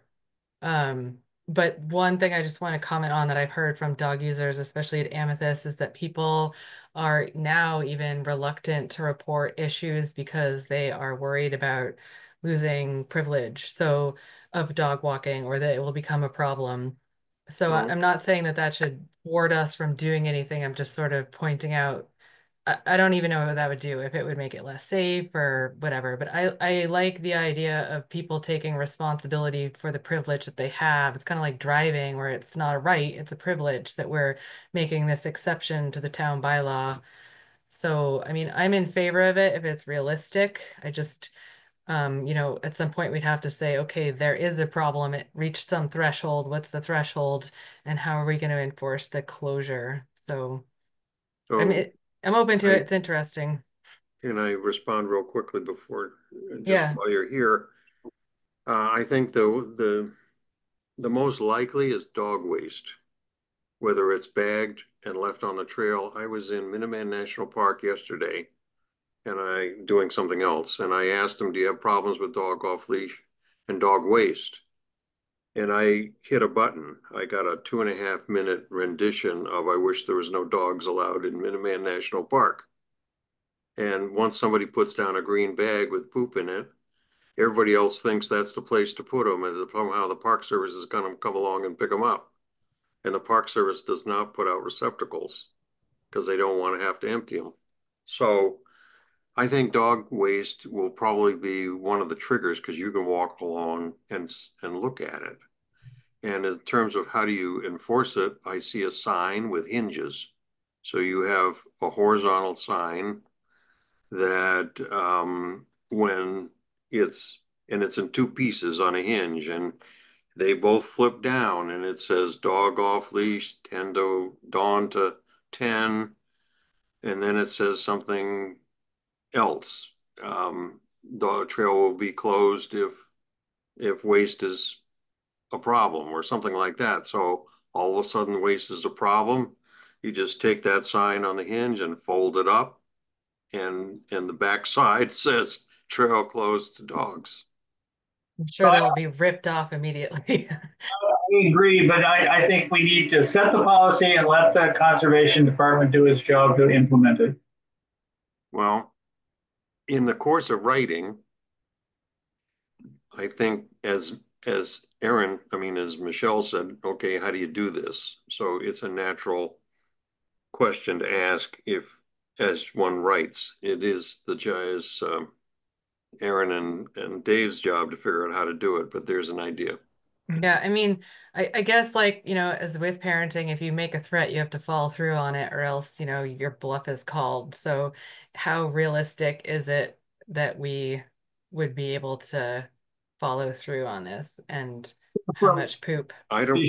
Speaker 4: Um, but one thing I just want to comment on that I've heard from dog users, especially at Amethyst, is that people are now even reluctant to report issues because they are worried about losing privilege, so of dog walking or that it will become a problem. So I-
Speaker 1: Mhm.
Speaker 4: I'm not saying that that should ward us from doing anything. I'm just sort of pointing out I, I don't even know what that would do, if it would make it less safe or whatever. But I, I like the idea of people taking responsibility for the privilege that they have. It's kind of like driving, where it's not a right, it's a privilege that we're making this exception to the town bylaw. So, I mean, I'm in favor of it if it's realistic. I just, um, you know, at some point we'd have to say, okay, there is a problem. It reached some threshold. What's the threshold? And how are we going to enforce the closure? So, I mean, it, I'm open to
Speaker 1: I-
Speaker 4: it. It's interesting.
Speaker 1: can I respond real quickly before,
Speaker 4: Yeah.
Speaker 1: while you're here? Uh, I think the, the, the most likely is dog waste. Whether it's bagged and left on the trail. I was in Minuteman National Park yesterday. And I, doing something else, and I asked them, do you have problems with dog off leash and dog waste? And I hit a button. I got a two and a half minute rendition of I wish there was no dogs allowed in Minuteman National Park. And once somebody puts down a green bag with poop in it, everybody else thinks that's the place to put them, and somehow the Park Service is gonna come along and pick them up. And the Park Service does not put out receptacles because they don't want to have to empty them. So I think dog waste will probably be one of the triggers because you can walk along and and look at it. And in terms of how do you enforce it, I see a sign with hinges. So you have a horizontal sign that um, when it's and it's in two pieces on a hinge and they both flip down and it says dog off leash 10 to dawn to 10 and then it says something else um, the trail will be closed if if waste is a problem or something like that so all of a sudden waste is a problem, you just take that sign on the hinge and fold it up. And, and the back side says trail closed to dogs.
Speaker 4: I'm sure that'll be ripped off immediately.
Speaker 2: I agree, but I, I think we need to set the policy and let the conservation department do its job to implement it.
Speaker 1: Well, in the course of writing, I think as, as Erin, I mean, as Michelle said, okay, how do you do this? So it's a natural question to ask if, as one writes, it is the is um, Erin and, and Dave's job to figure out how to do it, but there's an idea.
Speaker 4: Yeah, I mean, I, I guess like, you know, as with parenting, if you make a threat, you have to follow through on it or else, you know, your bluff is called. So how realistic is it that we would be able to follow through on this and how much poop?
Speaker 1: I don't,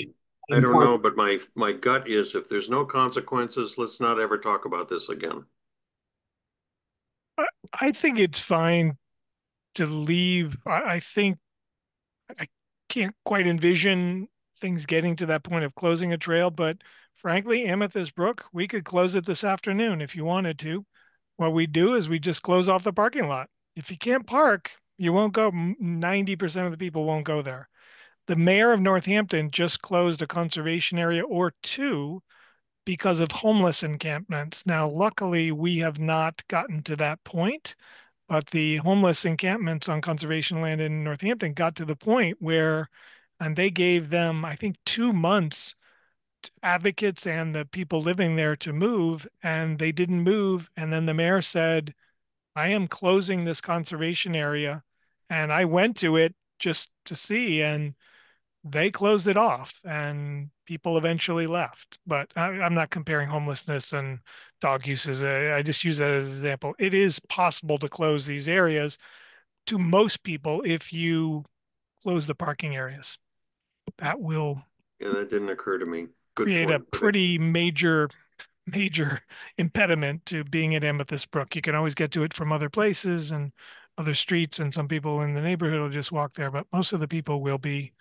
Speaker 1: I don't know, but my, my gut is if there's no consequences, let's not ever talk about this again.
Speaker 3: I I think it's fine to leave. I, I think I can't quite envision things getting to that point of closing a trail, but frankly, Amethyst Brook, we could close it this afternoon if you wanted to. What we do is we just close off the parking lot. If you can't park, you won't go. 90% of the people won't go there. The mayor of Northampton just closed a conservation area or two because of homeless encampments. Now, luckily, we have not gotten to that point, but the homeless encampments on conservation land in Northampton got to the point where, and they gave them, I think, two months advocates and the people living there to move and they didn't move and then the mayor said i am closing this conservation area and i went to it just to see and they closed it off and people eventually left. But I, am not comparing homelessness and dog uses. I, I just use that as an example. It is possible to close these areas to most people if you close the parking areas. That will
Speaker 1: yeah, that didn't occur to me.
Speaker 3: Good create point, a pretty major major impediment to being at Amethyst Brook. You can always get to it from other places and other streets, and some people in the neighborhood will just walk there, but most of the people will be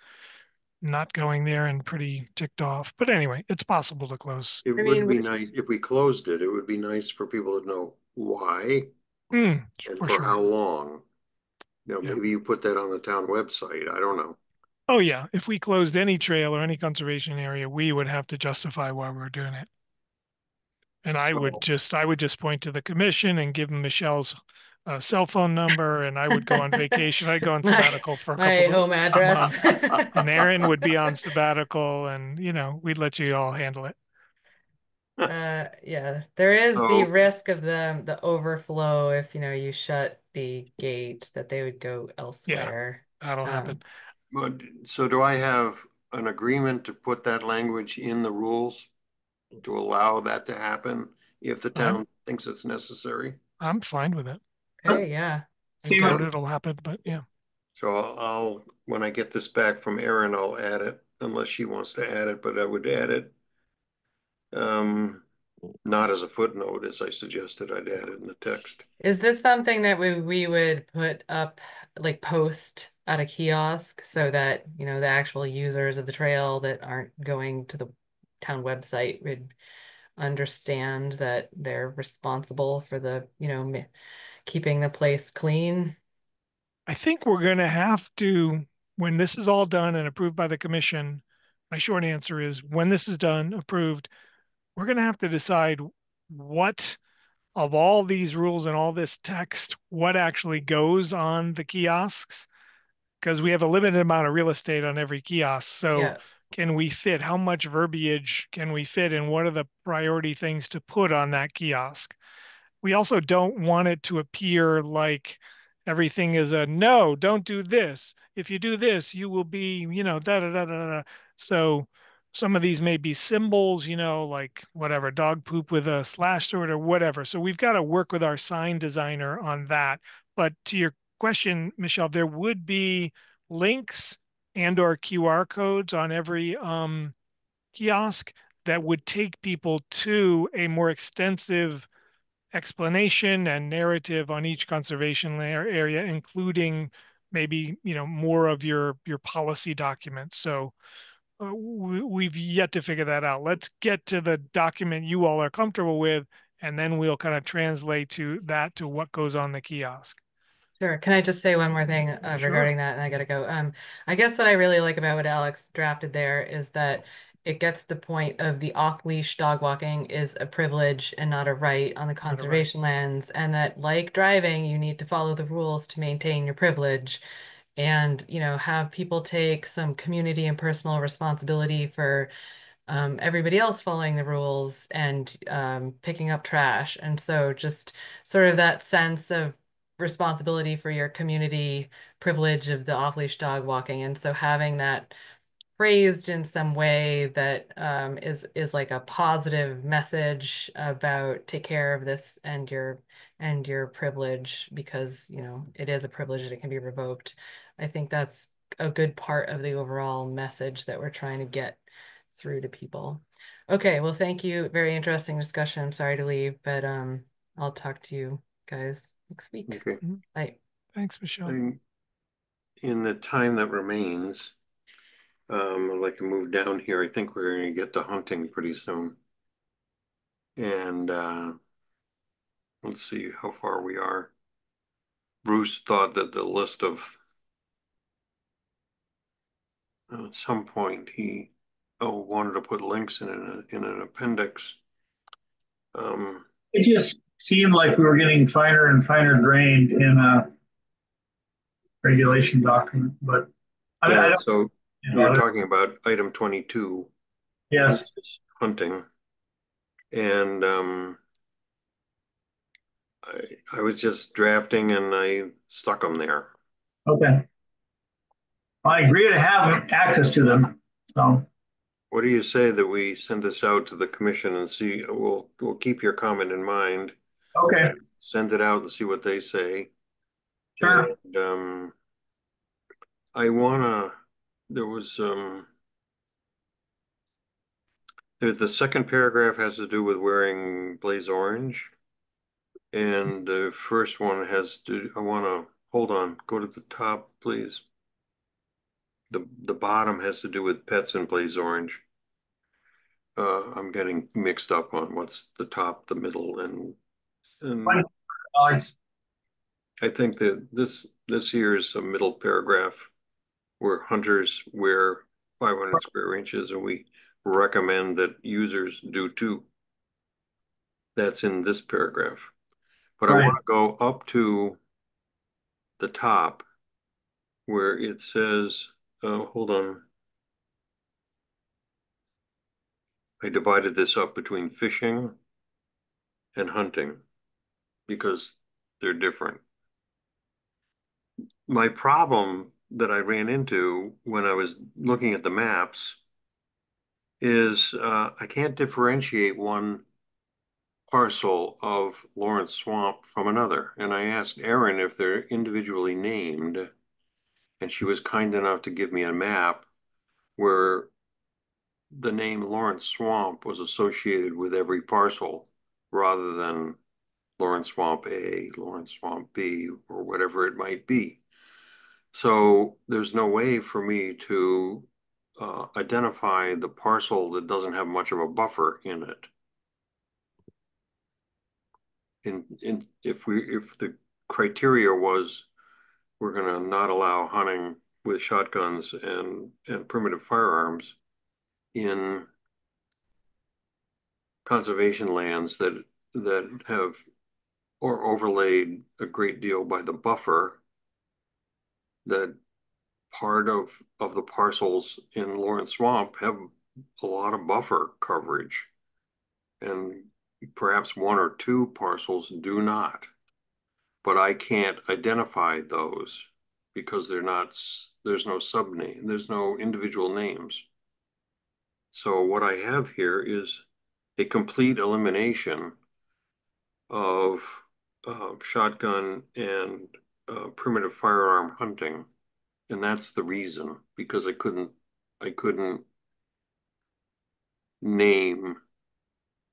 Speaker 3: not going there and pretty ticked off. But anyway, it's possible to close.
Speaker 1: It
Speaker 4: I
Speaker 1: would
Speaker 4: mean,
Speaker 1: be
Speaker 4: we-
Speaker 1: nice, if we closed it, it would be nice for people to know why
Speaker 3: Mm,
Speaker 1: and
Speaker 3: for
Speaker 1: for how
Speaker 3: sure.
Speaker 1: long. You know,
Speaker 3: Yeah.
Speaker 1: maybe you put that on the town website, I don't know.
Speaker 3: Oh yeah, if we closed any trail or any conservation area, we would have to justify why we're doing it. And I would
Speaker 1: So-
Speaker 3: just, I would just point to the commission and give them Michelle's uh, cell phone number, and I would go on vacation. I'd go on
Speaker 4: My-
Speaker 3: sabbatical for a
Speaker 4: My
Speaker 3: couple.
Speaker 4: home address.
Speaker 3: and Erin would be on sabbatical, and you know, we'd let you all handle it.
Speaker 4: Uh, yeah, there is
Speaker 1: So-
Speaker 4: the risk of the the overflow if you know you shut the gate that they would go elsewhere.
Speaker 3: Yeah, That'll
Speaker 4: Um,
Speaker 3: happen.
Speaker 1: But, so do I have an agreement to put that language in the rules? To allow that to happen if the
Speaker 3: Uh-huh.
Speaker 1: town thinks it's necessary?
Speaker 3: I'm fine with it.
Speaker 4: Okay, yeah.
Speaker 3: I
Speaker 2: See
Speaker 3: doubt
Speaker 2: what,
Speaker 3: it'll happen, but yeah.
Speaker 1: So I'll- I'll, when I get this back from Erin, I'll add it, unless she wants to add it, but I would add it. Um, not as a footnote, as I suggested, I'd add it in the text.
Speaker 4: Is this something that we we would put up like post at a kiosk so that you know the actual users of the trail that aren't going to the town website would understand that they're responsible for the you know keeping the place clean?
Speaker 3: I think we're going to have to, when this is all done and approved by the commission, my short answer is when this is done, approved, we're going to have to decide what of all these rules and all this text, what actually goes on the kiosks. Because we have a limited amount of real estate on every kiosk. So
Speaker 4: Yeah.
Speaker 3: can we fit? How much verbiage can we fit? And what are the priority things to put on that kiosk? We also don't want it to appear like everything is a no, don't do this. If you do this, you will be, you know, da da da da da. So some of these may be symbols, you know, like whatever, dog poop with a slash through it or whatever. So we've got to work with our sign designer on that. But to your question, Michelle, there would be links and or QR codes on every um, kiosk that would take people to a more extensive explanation and narrative on each conservation layer area, including maybe you know more of your your policy documents. So uh, we, we've yet to figure that out. Let's get to the document you all are comfortable with, and then we'll kind of translate to that to what goes on the kiosk.
Speaker 4: Sure. Can I just say one more thing uh,
Speaker 3: Sure.
Speaker 4: regarding that? And I gotta go. Um, I guess what I really like about what Alex drafted there is that it gets the point of the off-leash dog walking is a privilege and not a right on the conservation lands, and that like driving, you need to follow the rules to maintain your privilege, and you know have people take some community and personal responsibility for um, everybody else following the rules and um, picking up trash. And so just sort of that sense of responsibility for your community privilege of the off-leash dog walking. And so having that phrased in some way that um, is is like a positive message about take care of this and your and your privilege because you know it is a privilege and it can be revoked. I think that's a good part of the overall message that we're trying to get through to people. Okay, well, thank you. Very interesting discussion. I'm sorry to leave, but um, I'll talk to you guys next week.
Speaker 1: Okay.
Speaker 4: Bye.
Speaker 3: Thanks, Michelle.
Speaker 1: I'm- In the time that remains, um, I'd like to move down here. I think we're gonna get to hunting pretty soon. And, uh, let's see how far we are. Bruce thought that the list of at some point he, oh, wanted to put links in an, in an appendix. Um,
Speaker 2: It just seemed like we were getting finer and finer grained in a regulation document, but I, I
Speaker 1: yeah,
Speaker 2: don't,
Speaker 1: so
Speaker 2: you
Speaker 1: you're talking about item twenty-two.
Speaker 2: yes,
Speaker 1: Hunting. And, um, I, I was just drafting and I stuck them there.
Speaker 2: okay. I agree to have access to them, so,
Speaker 1: What do you say that we send this out to the commission and see, we'll, we'll keep your comment in mind,
Speaker 2: okay,
Speaker 1: send it out and see what they say.
Speaker 2: Sure.
Speaker 1: And, um, I wanna, there was, um, the, the second paragraph has to do with wearing blaze orange. And the first one has to, I wanna, hold on, go to the top, please. The, the bottom has to do with pets in blaze orange. Uh, I'm getting mixed up on what's the top, the middle, and, and I think that this, this here is a middle paragraph where hunters wear five hundred square inches and we recommend that users do too. That's in this paragraph. But I want to go up to the top where it says, uh, hold on. I divided this up between fishing and hunting because they're different. My problem that I ran into when I was looking at the maps is uh, I can't differentiate one parcel of Lawrence Swamp from another. And I asked Erin if they're individually named, and she was kind enough to give me a map where the name Lawrence Swamp was associated with every parcel rather than Lawrence Swamp A, Lawrence Swamp B, or whatever it might be. So there's no way for me to uh, identify the parcel that doesn't have much of a buffer in it. In, in, if we, if the criteria was, we're gonna not allow hunting with shotguns and, and primitive firearms in conservation lands that, that have or overlaid a great deal by the buffer that part of, of the parcels in Lawrence Swamp have a lot of buffer coverage. And perhaps one or two parcels do not. But I can't identify those because they're not, there's no sub name, there's no individual names. So what I have here is a complete elimination of uh, shotgun and uh, primitive firearm hunting. And that's the reason, because I couldn't, I couldn't name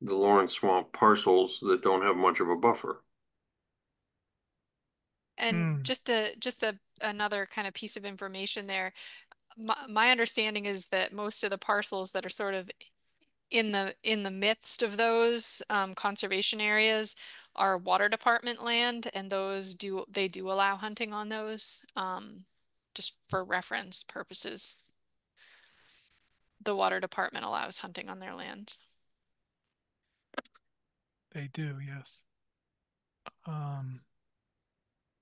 Speaker 1: the Lawrence Swamp parcels that don't have much of a buffer.
Speaker 6: And
Speaker 3: Hmm.
Speaker 6: just a just a another kind of piece of information there. my, my understanding is that most of the parcels that are sort of in the in the midst of those um, conservation areas are water department land, and those do they do allow hunting on those, um, just for reference purposes. The water department allows hunting on their lands.
Speaker 3: They do, yes. Um,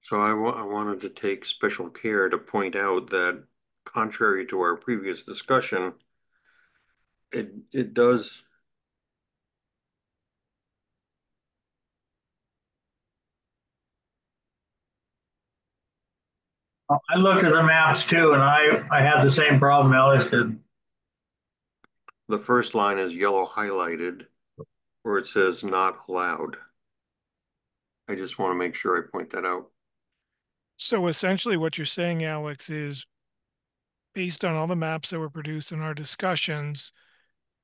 Speaker 1: So I wa- I wanted to take special care to point out that contrary to our previous discussion, it, it does
Speaker 2: I looked at the maps too, and I, I had the same problem Alex did.
Speaker 1: The first line is yellow highlighted where it says not allowed. I just want to make sure I point that out.
Speaker 3: so essentially what you're saying, Alex, is based on all the maps that were produced in our discussions,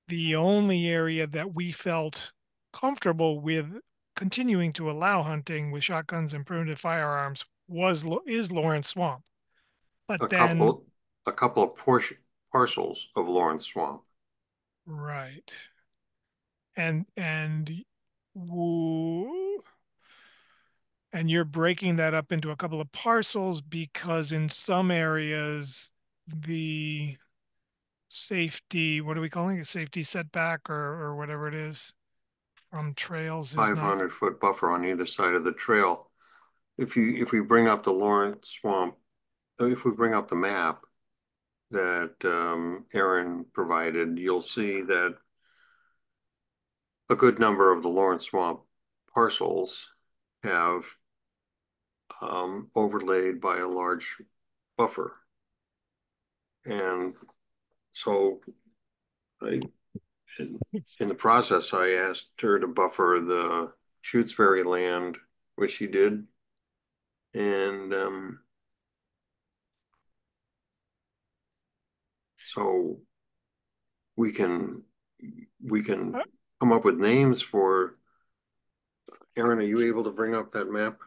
Speaker 3: the only area that we felt comfortable with continuing to allow hunting with shotguns and primitive firearms was is Lawrence Swamp.
Speaker 1: A
Speaker 3: But then,
Speaker 1: couple, a couple of portion, parcels of Lawrence Swamp.
Speaker 3: right. And and woo, and you're breaking that up into a couple of parcels because in some areas the safety, what are we calling it? Safety setback or or whatever it is from trails is
Speaker 1: Five
Speaker 3: not
Speaker 1: foot buffer on either side of the trail. If you, if we bring up the Lawrence Swamp, if we bring up the map that um Erin provided, you'll see that a good number of the Lawrence Swamp parcels have um overlaid by a large buffer. And so I, in, in the process, I asked her to buffer the Shutesbury land, which she did. And um so we can we can come up with names for Erin, are you able to bring up that map?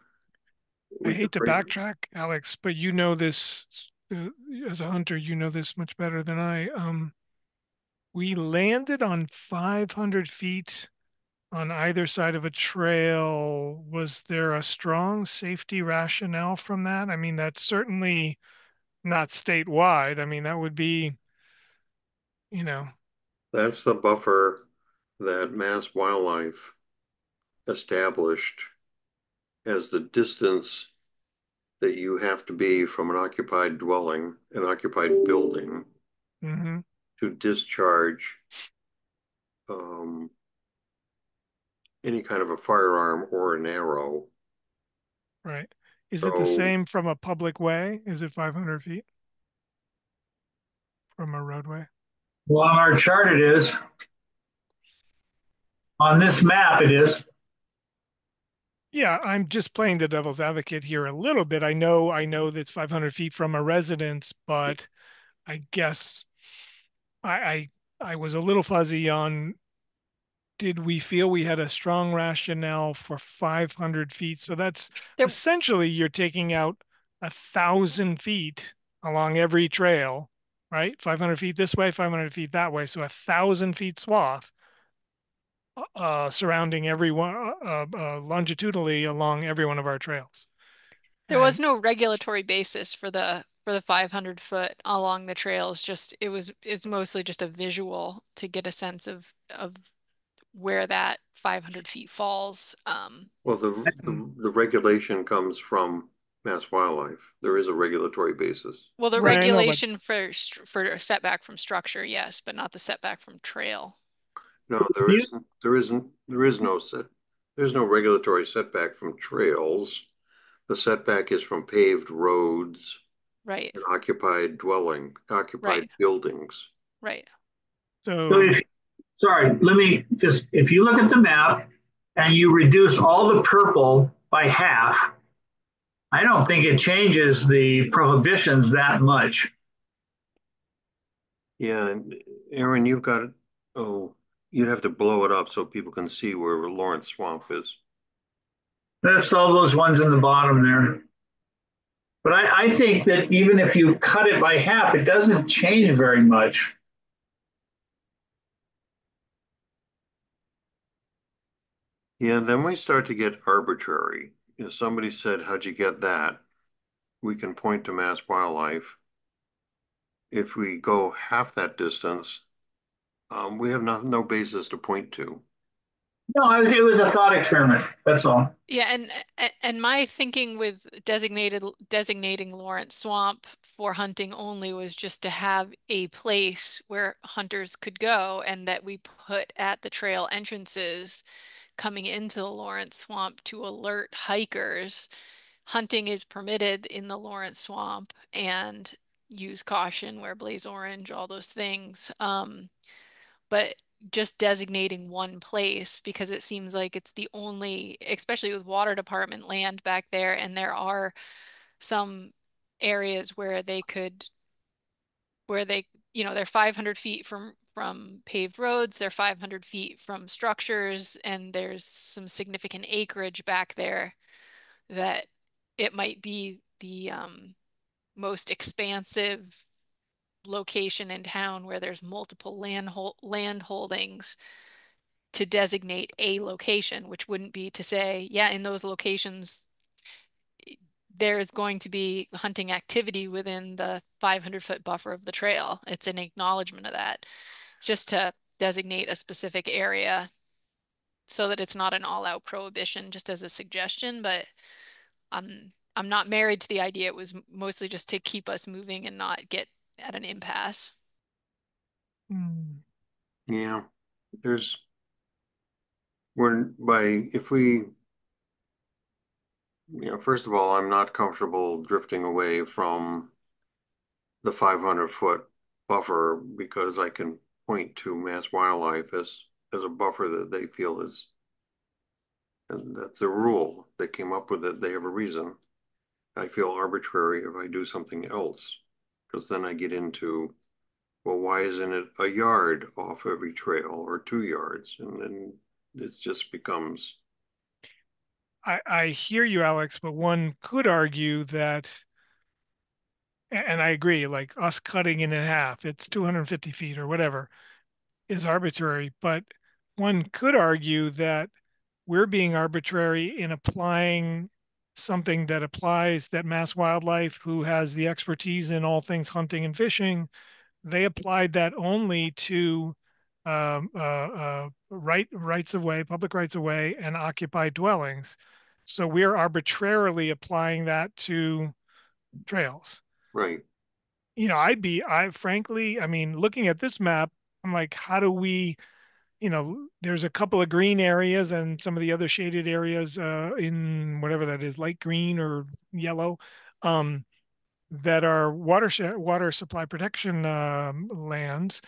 Speaker 3: I
Speaker 1: We
Speaker 3: hate to backtrack, Alex, but you know this uh, as a hunter, you know this much better than I. Um, we landed on 500 feet on either side of a trail. Was there a strong safety rationale from that? I mean, that's certainly not statewide. I mean, that would be, you know,
Speaker 1: That's the buffer that Mass Wildlife established as the distance that you have to be from an occupied dwelling, an occupied building
Speaker 3: mhm.
Speaker 1: to discharge um, any kind of a firearm or an arrow.
Speaker 3: right. Is it the same from a public way? Is it 500 feet from a roadway?
Speaker 2: Well, on our chart it is. On this map it is.
Speaker 3: Yeah, I'm just playing the devil's advocate here a little bit. I know, I know that's 500 feet from a residence, but I guess I, I, I was a little fuzzy on, did we feel we had a strong rationale for 500 feet? So that's
Speaker 6: There-
Speaker 3: essentially you're taking out a thousand feet along every trail, right? 500 feet this way, 500 feet that way. So a thousand feet swath uh, uh, surrounding every one, uh, uh, longitudinally along every one of our trails.
Speaker 6: There was no regulatory basis for the for the 500 foot along the trails. Just it was it's mostly just a visual to get a sense of of where that 500 feet falls. Um,
Speaker 1: Well, the, the, the regulation comes from Mass Wildlife. There is a regulatory basis.
Speaker 6: well, the
Speaker 3: Right, I know, but-
Speaker 6: regulation for for a setback from structure, yes, but not the setback from trail.
Speaker 1: No, there
Speaker 2: You-
Speaker 1: isn't, there isn't, there is no set, there's no regulatory setback from trails. The setback is from paved roads
Speaker 6: Right,
Speaker 1: and occupied dwelling, occupied
Speaker 6: Right.
Speaker 1: buildings.
Speaker 6: right.
Speaker 2: So
Speaker 3: So,
Speaker 2: if, sorry, let me just, if you look at the map and you reduce all the purple by half, I don't think it changes the prohibitions that much.
Speaker 1: Yeah, and Erin, you've got, oh, you'd have to blow it up so people can see where Lawrence Swamp is.
Speaker 2: That's all those ones in the bottom there. But I, I think that even if you cut it by half, it doesn't change very much.
Speaker 1: Yeah, and then we start to get arbitrary. If somebody said, how'd you get that? We can point to mass wildlife. If we go half that distance, um, we have no, no basis to point to.
Speaker 2: No, it was a thought experiment. That's all.
Speaker 6: Yeah, and and my thinking with designated designating Lawrence Swamp for hunting only was just to have a place where hunters could go and that we put at the trail entrances coming into the Lawrence Swamp to alert hikers. Hunting is permitted in the Lawrence Swamp and use caution, wear blaze orange, all those things. Um, but just designating one place because it seems like it's the only, especially with water department land back there, and there are some areas where they could, where they, you know, they're 500 feet from from paved roads, they're 500 feet from structures, and there's some significant acreage back there that it might be the um, most expansive location in town where there's multiple land hol- land holdings to designate a location, which wouldn't be to say, yeah, in those locations, there's going to be hunting activity within the 500 foot buffer of the trail. It's an acknowledgement of that. It's just to designate a specific area so that it's not an all out prohibition, just as a suggestion. But I'm I'm not married to the idea. It was mostly just to keep us moving and not get at an impasse.
Speaker 3: Hmm.
Speaker 1: Yeah, there's, we're by, if we, you know, first of all, I'm not comfortable drifting away from the 500 foot buffer because I can point to Mass Wildlife as, as a buffer that they feel is, and that's the rule. They came up with it. They have a reason. I feel arbitrary if I do something else because then I get into, well, why isn't it a yard off every trail or two yards? And then it just becomes.
Speaker 3: I, I hear you, Alex, but one could argue that, and I agree, like us cutting it in half, it's 250 feet or whatever, is arbitrary. But one could argue that we're being arbitrary in applying something that applies that Mass Wildlife, who has the expertise in all things hunting and fishing, they applied that only to um, uh, uh, right rights of way, public rights of way, and occupied dwellings. So we're arbitrarily applying that to trails.
Speaker 1: Right.
Speaker 3: You know, I'd be, I frankly, I mean, looking at this map, I'm like, how do we you know, there's a couple of green areas and some of the other shaded areas uh, in whatever that is, light green or yellow, um, that are watershed water supply protection um, lands.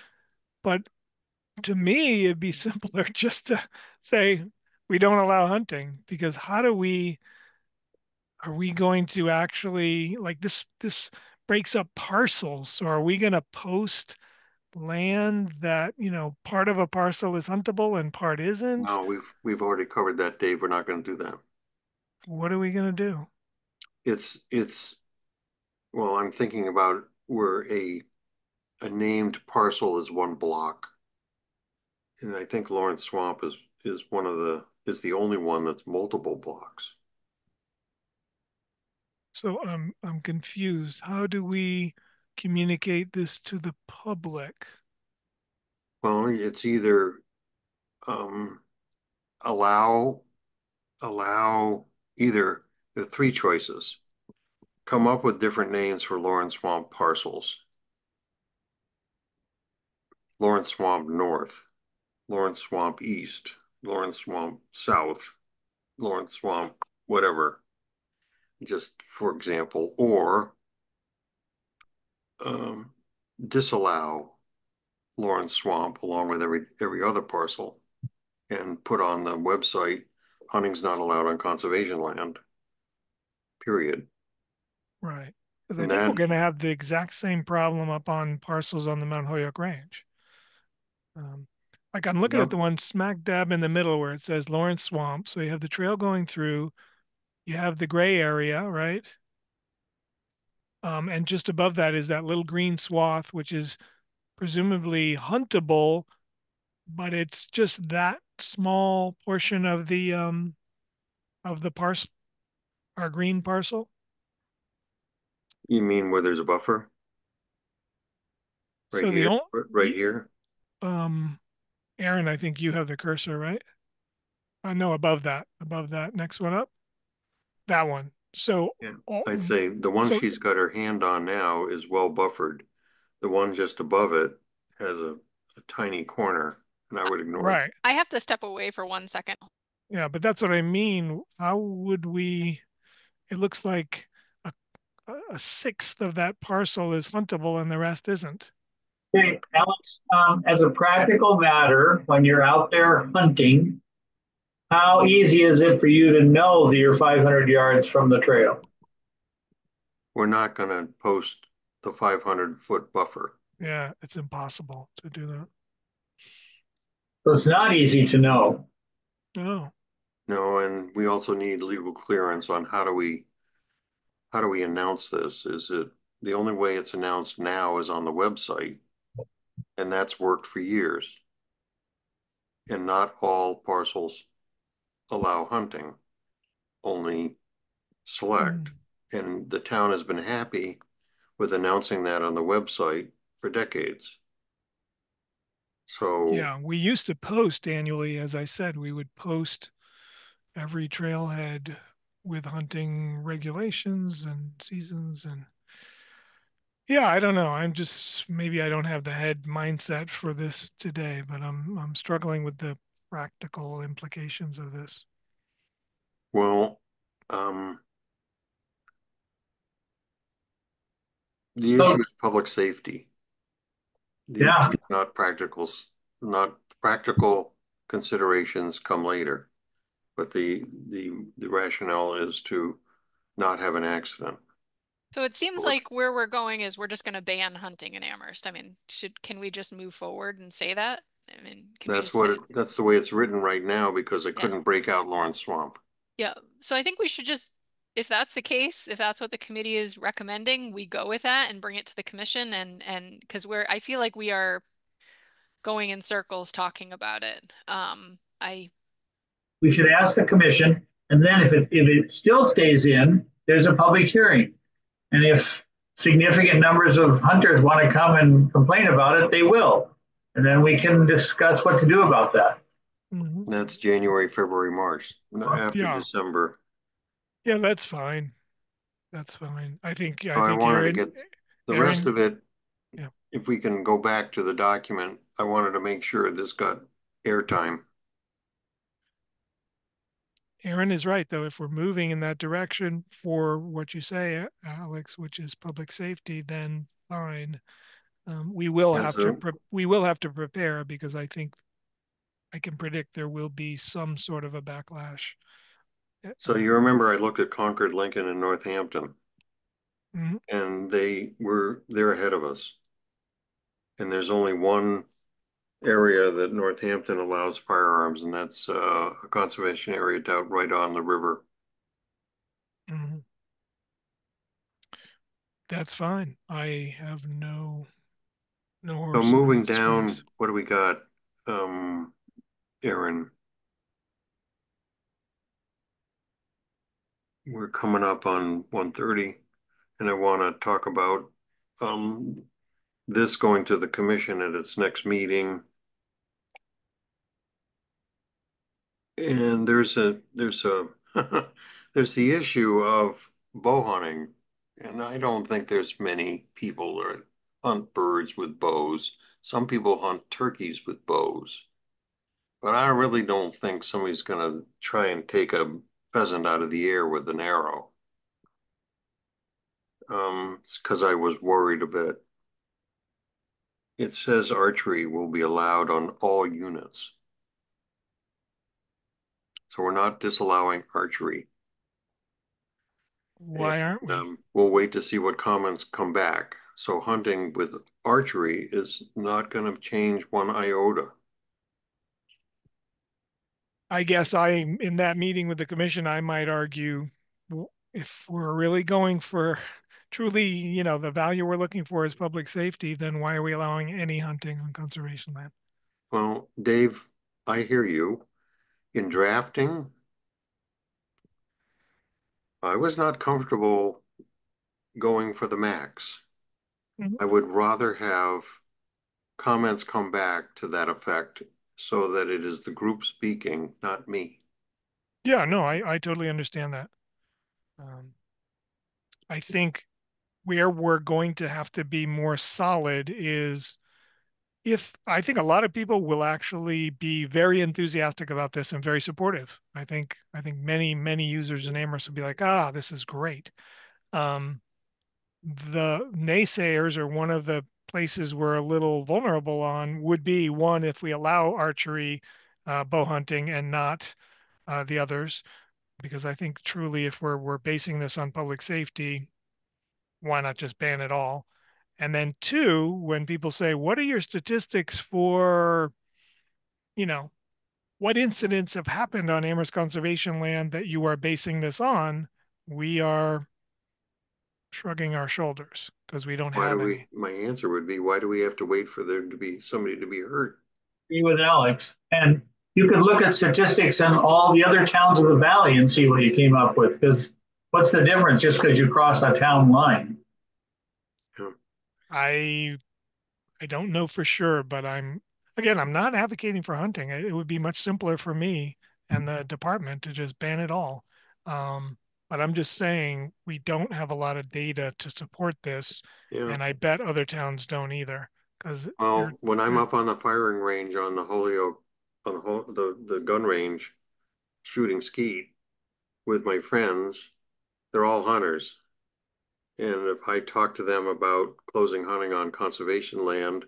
Speaker 3: But to me, it'd be simpler just to say we don't allow hunting because how do we? Are we going to actually like this? This breaks up parcels. So are we going to post? land that, you know, part of a parcel is huntable and part isn't?
Speaker 1: No, we've, we've already covered that, Dave. We're not gonna do that.
Speaker 3: What are we gonna do?
Speaker 1: It's, it's, well, I'm thinking about where a, a named parcel is one block. And I think Lawrence Swamp is, is one of the, is the only one that's multiple blocks.
Speaker 3: So I'm, I'm confused. How do we communicate this to the public?
Speaker 1: Well, it's either um, allow allow either the three choices. Come up with different names for Lawrence Swamp parcels. Lawrence Swamp North, Lawrence Swamp East, Lawrence Swamp South, Lawrence Swamp whatever. Just for example, or um, disallow Lawrence Swamp along with every every other parcel and put on the website hunting's not allowed on conservation land. Period.
Speaker 3: Right. I think we're going to have the exact same problem up on parcels on the Mount Holyoke Range. Um, like I'm looking at the one smack dab in the middle where it says Lawrence Swamp. So you have the trail going through, you have the gray area, right? Um, and just above that is that little green swath, which is presumably huntable, but it's just that small portion of the um of the parcel, our green parcel.
Speaker 1: You mean where there's a buffer? Right
Speaker 3: So
Speaker 1: here, r- right here?
Speaker 3: Um, Erin, I think you have the cursor, right? Uh, no, above that, above that, next one up. That one. So
Speaker 1: Yeah,
Speaker 3: all-
Speaker 1: I'd say the one
Speaker 3: So-
Speaker 1: she's got her hand on now is well buffered. The one just above it has a, a tiny corner, and I would ignore it.
Speaker 3: right.
Speaker 6: I have to step away for one second.
Speaker 3: Yeah, but that's what I mean. How would we, it looks like a, a- a sixth of that parcel is huntable and the rest isn't.
Speaker 2: Okay, Alex, um, as a practical matter, when you're out there hunting, how easy is it for you to know that you're five hundred yards from the trail?
Speaker 1: We're not gonna post the five hundred foot buffer.
Speaker 3: Yeah, it's impossible to do that.
Speaker 2: So it's not easy to know.
Speaker 3: No,
Speaker 1: No, and we also need legal clearance on how do we, how do we announce this? Is it, the only way it's announced now is on the website. And that's worked for years. And not all parcels allow hunting, only select. Hmm. And the town has been happy with announcing that on the website for decades. So.
Speaker 3: yeah, we used to post annually, as I said, we would post every trailhead with hunting regulations and seasons and yeah, I don't know. I'm just maybe I don't have the head mindset for this today, but I'm I'm struggling with the practical implications of this.
Speaker 1: Well, um. The
Speaker 2: So-
Speaker 1: issue is public safety. The
Speaker 2: Yeah.
Speaker 1: Not practicals, not practical considerations come later. But the, the, the rationale is to not have an accident.
Speaker 6: So it seems like where we're going is we're just gonna ban hunting in Amherst. I mean, should, can we just move forward and say that? I mean,
Speaker 1: That's what, it- that's the way it's written right now because I couldn't break out Lawrence Swamp.
Speaker 6: Yeah, so I think we should just, if that's the case, if that's what the committee is recommending, we go with that and bring it to the commission and, and, because we're, I feel like we are going in circles talking about it. Um, I,
Speaker 2: We should ask the commission, and then if it, if it still stays in, there's a public hearing. And if significant numbers of hunters want to come and complain about it, they will. And then we can discuss what to do about that.
Speaker 3: Mhm.
Speaker 1: That's January, February, March, no, after
Speaker 3: Yeah.
Speaker 1: December.
Speaker 3: Yeah, that's fine. That's fine. I think I
Speaker 1: I
Speaker 3: think
Speaker 1: wanted to get The rest of it,
Speaker 3: Yeah.
Speaker 1: if we can go back to the document, I wanted to make sure this got airtime.
Speaker 3: Erin is right, though. If we're moving in that direction for what you say, Alex, which is public safety, then fine. Um, we will
Speaker 1: Yeah,
Speaker 3: have
Speaker 1: so-
Speaker 3: to, pre- we will have to prepare because I think I can predict there will be some sort of a backlash. Uh,
Speaker 1: So you remember I looked at Concord, Lincoln and Northampton
Speaker 3: Mhm.
Speaker 1: and they were, they're ahead of us. And there's only one area that Northampton allows firearms and that's uh, a conservation area out right on the river.
Speaker 3: Mhm. That's fine. I have no, no.
Speaker 1: So
Speaker 3: horse in
Speaker 1: moving
Speaker 3: this
Speaker 1: down,
Speaker 3: race.
Speaker 1: what do we got? Um, Erin. We're coming up on one thirty and I want to talk about um this going to the commission at its next meeting. And there's a, there's a, there's the issue of bow hunting. And I don't think there's many people that hunt birds with bows. Some people hunt turkeys with bows. But I really don't think somebody's gonna try and take a pheasant out of the air with an arrow. Um, it's because I was worried a bit. It says archery will be allowed on all units. So we're not disallowing archery.
Speaker 3: Why aren't we?
Speaker 1: Um, we'll wait to see what comments come back. So hunting with archery is not gonna change one iota.
Speaker 3: I guess I, in that meeting with the commission, I might argue, if we're really going for truly, you know, the value we're looking for is public safety, then why are we allowing any hunting on conservation land?
Speaker 1: Well, Dave, I hear you. In drafting, I was not comfortable going for the max.
Speaker 3: Mhm.
Speaker 1: I would rather have comments come back to that effect so that it is the group speaking, not me.
Speaker 3: Yeah, no, I, I totally understand that. Um, I think where we're going to have to be more solid is if I think a lot of people will actually be very enthusiastic about this and very supportive. I think I think many many users in Amherst will be like, ah, this is great. Um, the naysayers or one of the places we're a little vulnerable on would be one if we allow archery, uh, bow hunting, and not uh, the others, because I think truly if we're we're basing this on public safety, why not just ban it all? And then two, when people say, what are your statistics for, you know, what incidents have happened on Amherst conservation land that you are basing this on? We are shrugging our shoulders because we don't
Speaker 1: Why
Speaker 3: have
Speaker 1: do
Speaker 3: any.
Speaker 1: we, my answer would be, why do we have to wait for there to be somebody to be hurt?
Speaker 2: Agree with Alex. And you could look at statistics in all the other towns of the valley and see what you came up with, because what's the difference just because you cross a town line?
Speaker 3: I I don't know for sure, but I'm again, I'm not advocating for hunting. It it would be much simpler for me and the department to just ban it all. Um, but I'm just saying we don't have a lot of data to support this,
Speaker 1: Yeah,
Speaker 3: and I bet other towns don't either. Because
Speaker 1: well, when I'm up on the firing range on the Holyoke, on the whole, the, the gun range, shooting skeet with my friends, they're all hunters. And if I talk to them about closing hunting on conservation land,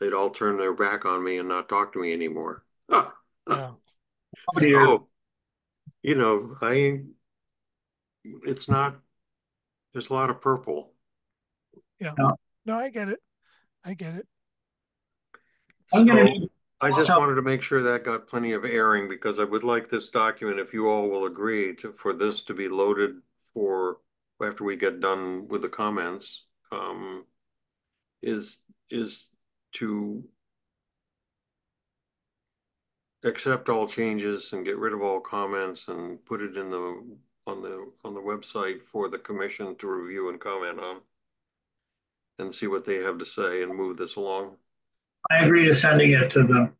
Speaker 1: they'd all turn their back on me and not talk to me anymore.
Speaker 3: yeah,
Speaker 1: So, you know, I, it's not, there's a lot of purple. Yeah.
Speaker 3: No, I get it. I get it.
Speaker 2: I'm gonna
Speaker 1: So
Speaker 2: need,
Speaker 1: I just
Speaker 2: also-
Speaker 1: wanted to make sure that got plenty of airing because I would like this document, if you all will agree to, for this to be loaded for, after we get done with the comments, um, is, is to accept all changes and get rid of all comments and put it in the, on the, on the website for the commission to review and comment on. And see what they have to say and move this along.
Speaker 2: I agree to sending it to the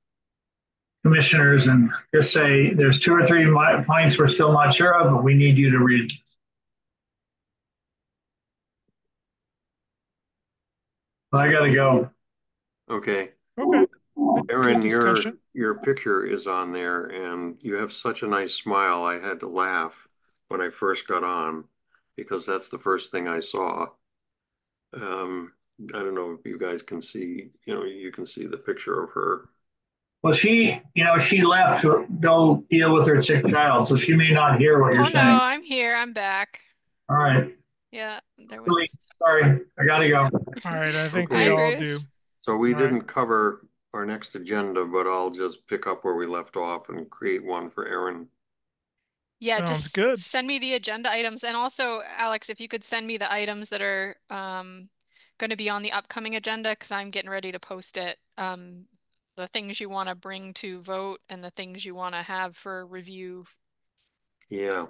Speaker 2: commissioners and just say, there's two or three points we're still not sure of, but we need you to read. this. I gotta go.
Speaker 1: Okay.
Speaker 3: Okay.
Speaker 1: Erin,
Speaker 3: Good
Speaker 1: your, your picture is on there and you have such a nice smile. I had to laugh when I first got on because that's the first thing I saw. Um, I don't know if you guys can see, you know, you can see the picture of her.
Speaker 2: Well, she, you know, she left to go deal with her sick child, so she may not hear what
Speaker 6: Oh
Speaker 2: you're
Speaker 6: no,
Speaker 2: saying.
Speaker 6: I'm here. I'm back.
Speaker 2: All right,
Speaker 6: Yeah, there
Speaker 2: Really?
Speaker 6: was.
Speaker 2: sorry, I gotta go.
Speaker 3: All right, I think
Speaker 1: Okay.
Speaker 3: we all do.
Speaker 1: So we
Speaker 3: All right.
Speaker 1: didn't cover our next agenda, but I'll just pick up where we left off and create one for Erin.
Speaker 6: Yeah,
Speaker 3: Sounds
Speaker 6: just
Speaker 3: good.
Speaker 6: send me the agenda items and also Alex, if you could send me the items that are um going to be on the upcoming agenda because I'm getting ready to post it. Um, the things you want to bring to vote and the things you want to have for review.
Speaker 1: Yeah.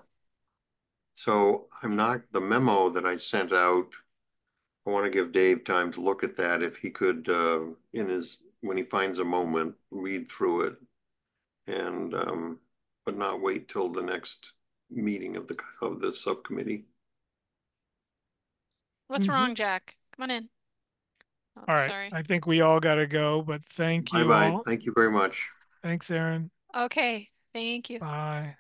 Speaker 1: So I'm not, the memo that I sent out, I want to give Dave time to look at that if he could, uh, in his, when he finds a moment, read through it. And, um, but not wait till the next meeting of the, of the subcommittee.
Speaker 6: What's
Speaker 3: Mhm.
Speaker 6: wrong, Jack? Come on in. Oh,
Speaker 3: All right,
Speaker 6: sorry.
Speaker 3: I think we all got to go, but thank you
Speaker 1: Bye-bye.
Speaker 3: all.
Speaker 1: Thank you very much.
Speaker 3: Thanks, Erin.
Speaker 6: Okay, thank you.
Speaker 3: Bye.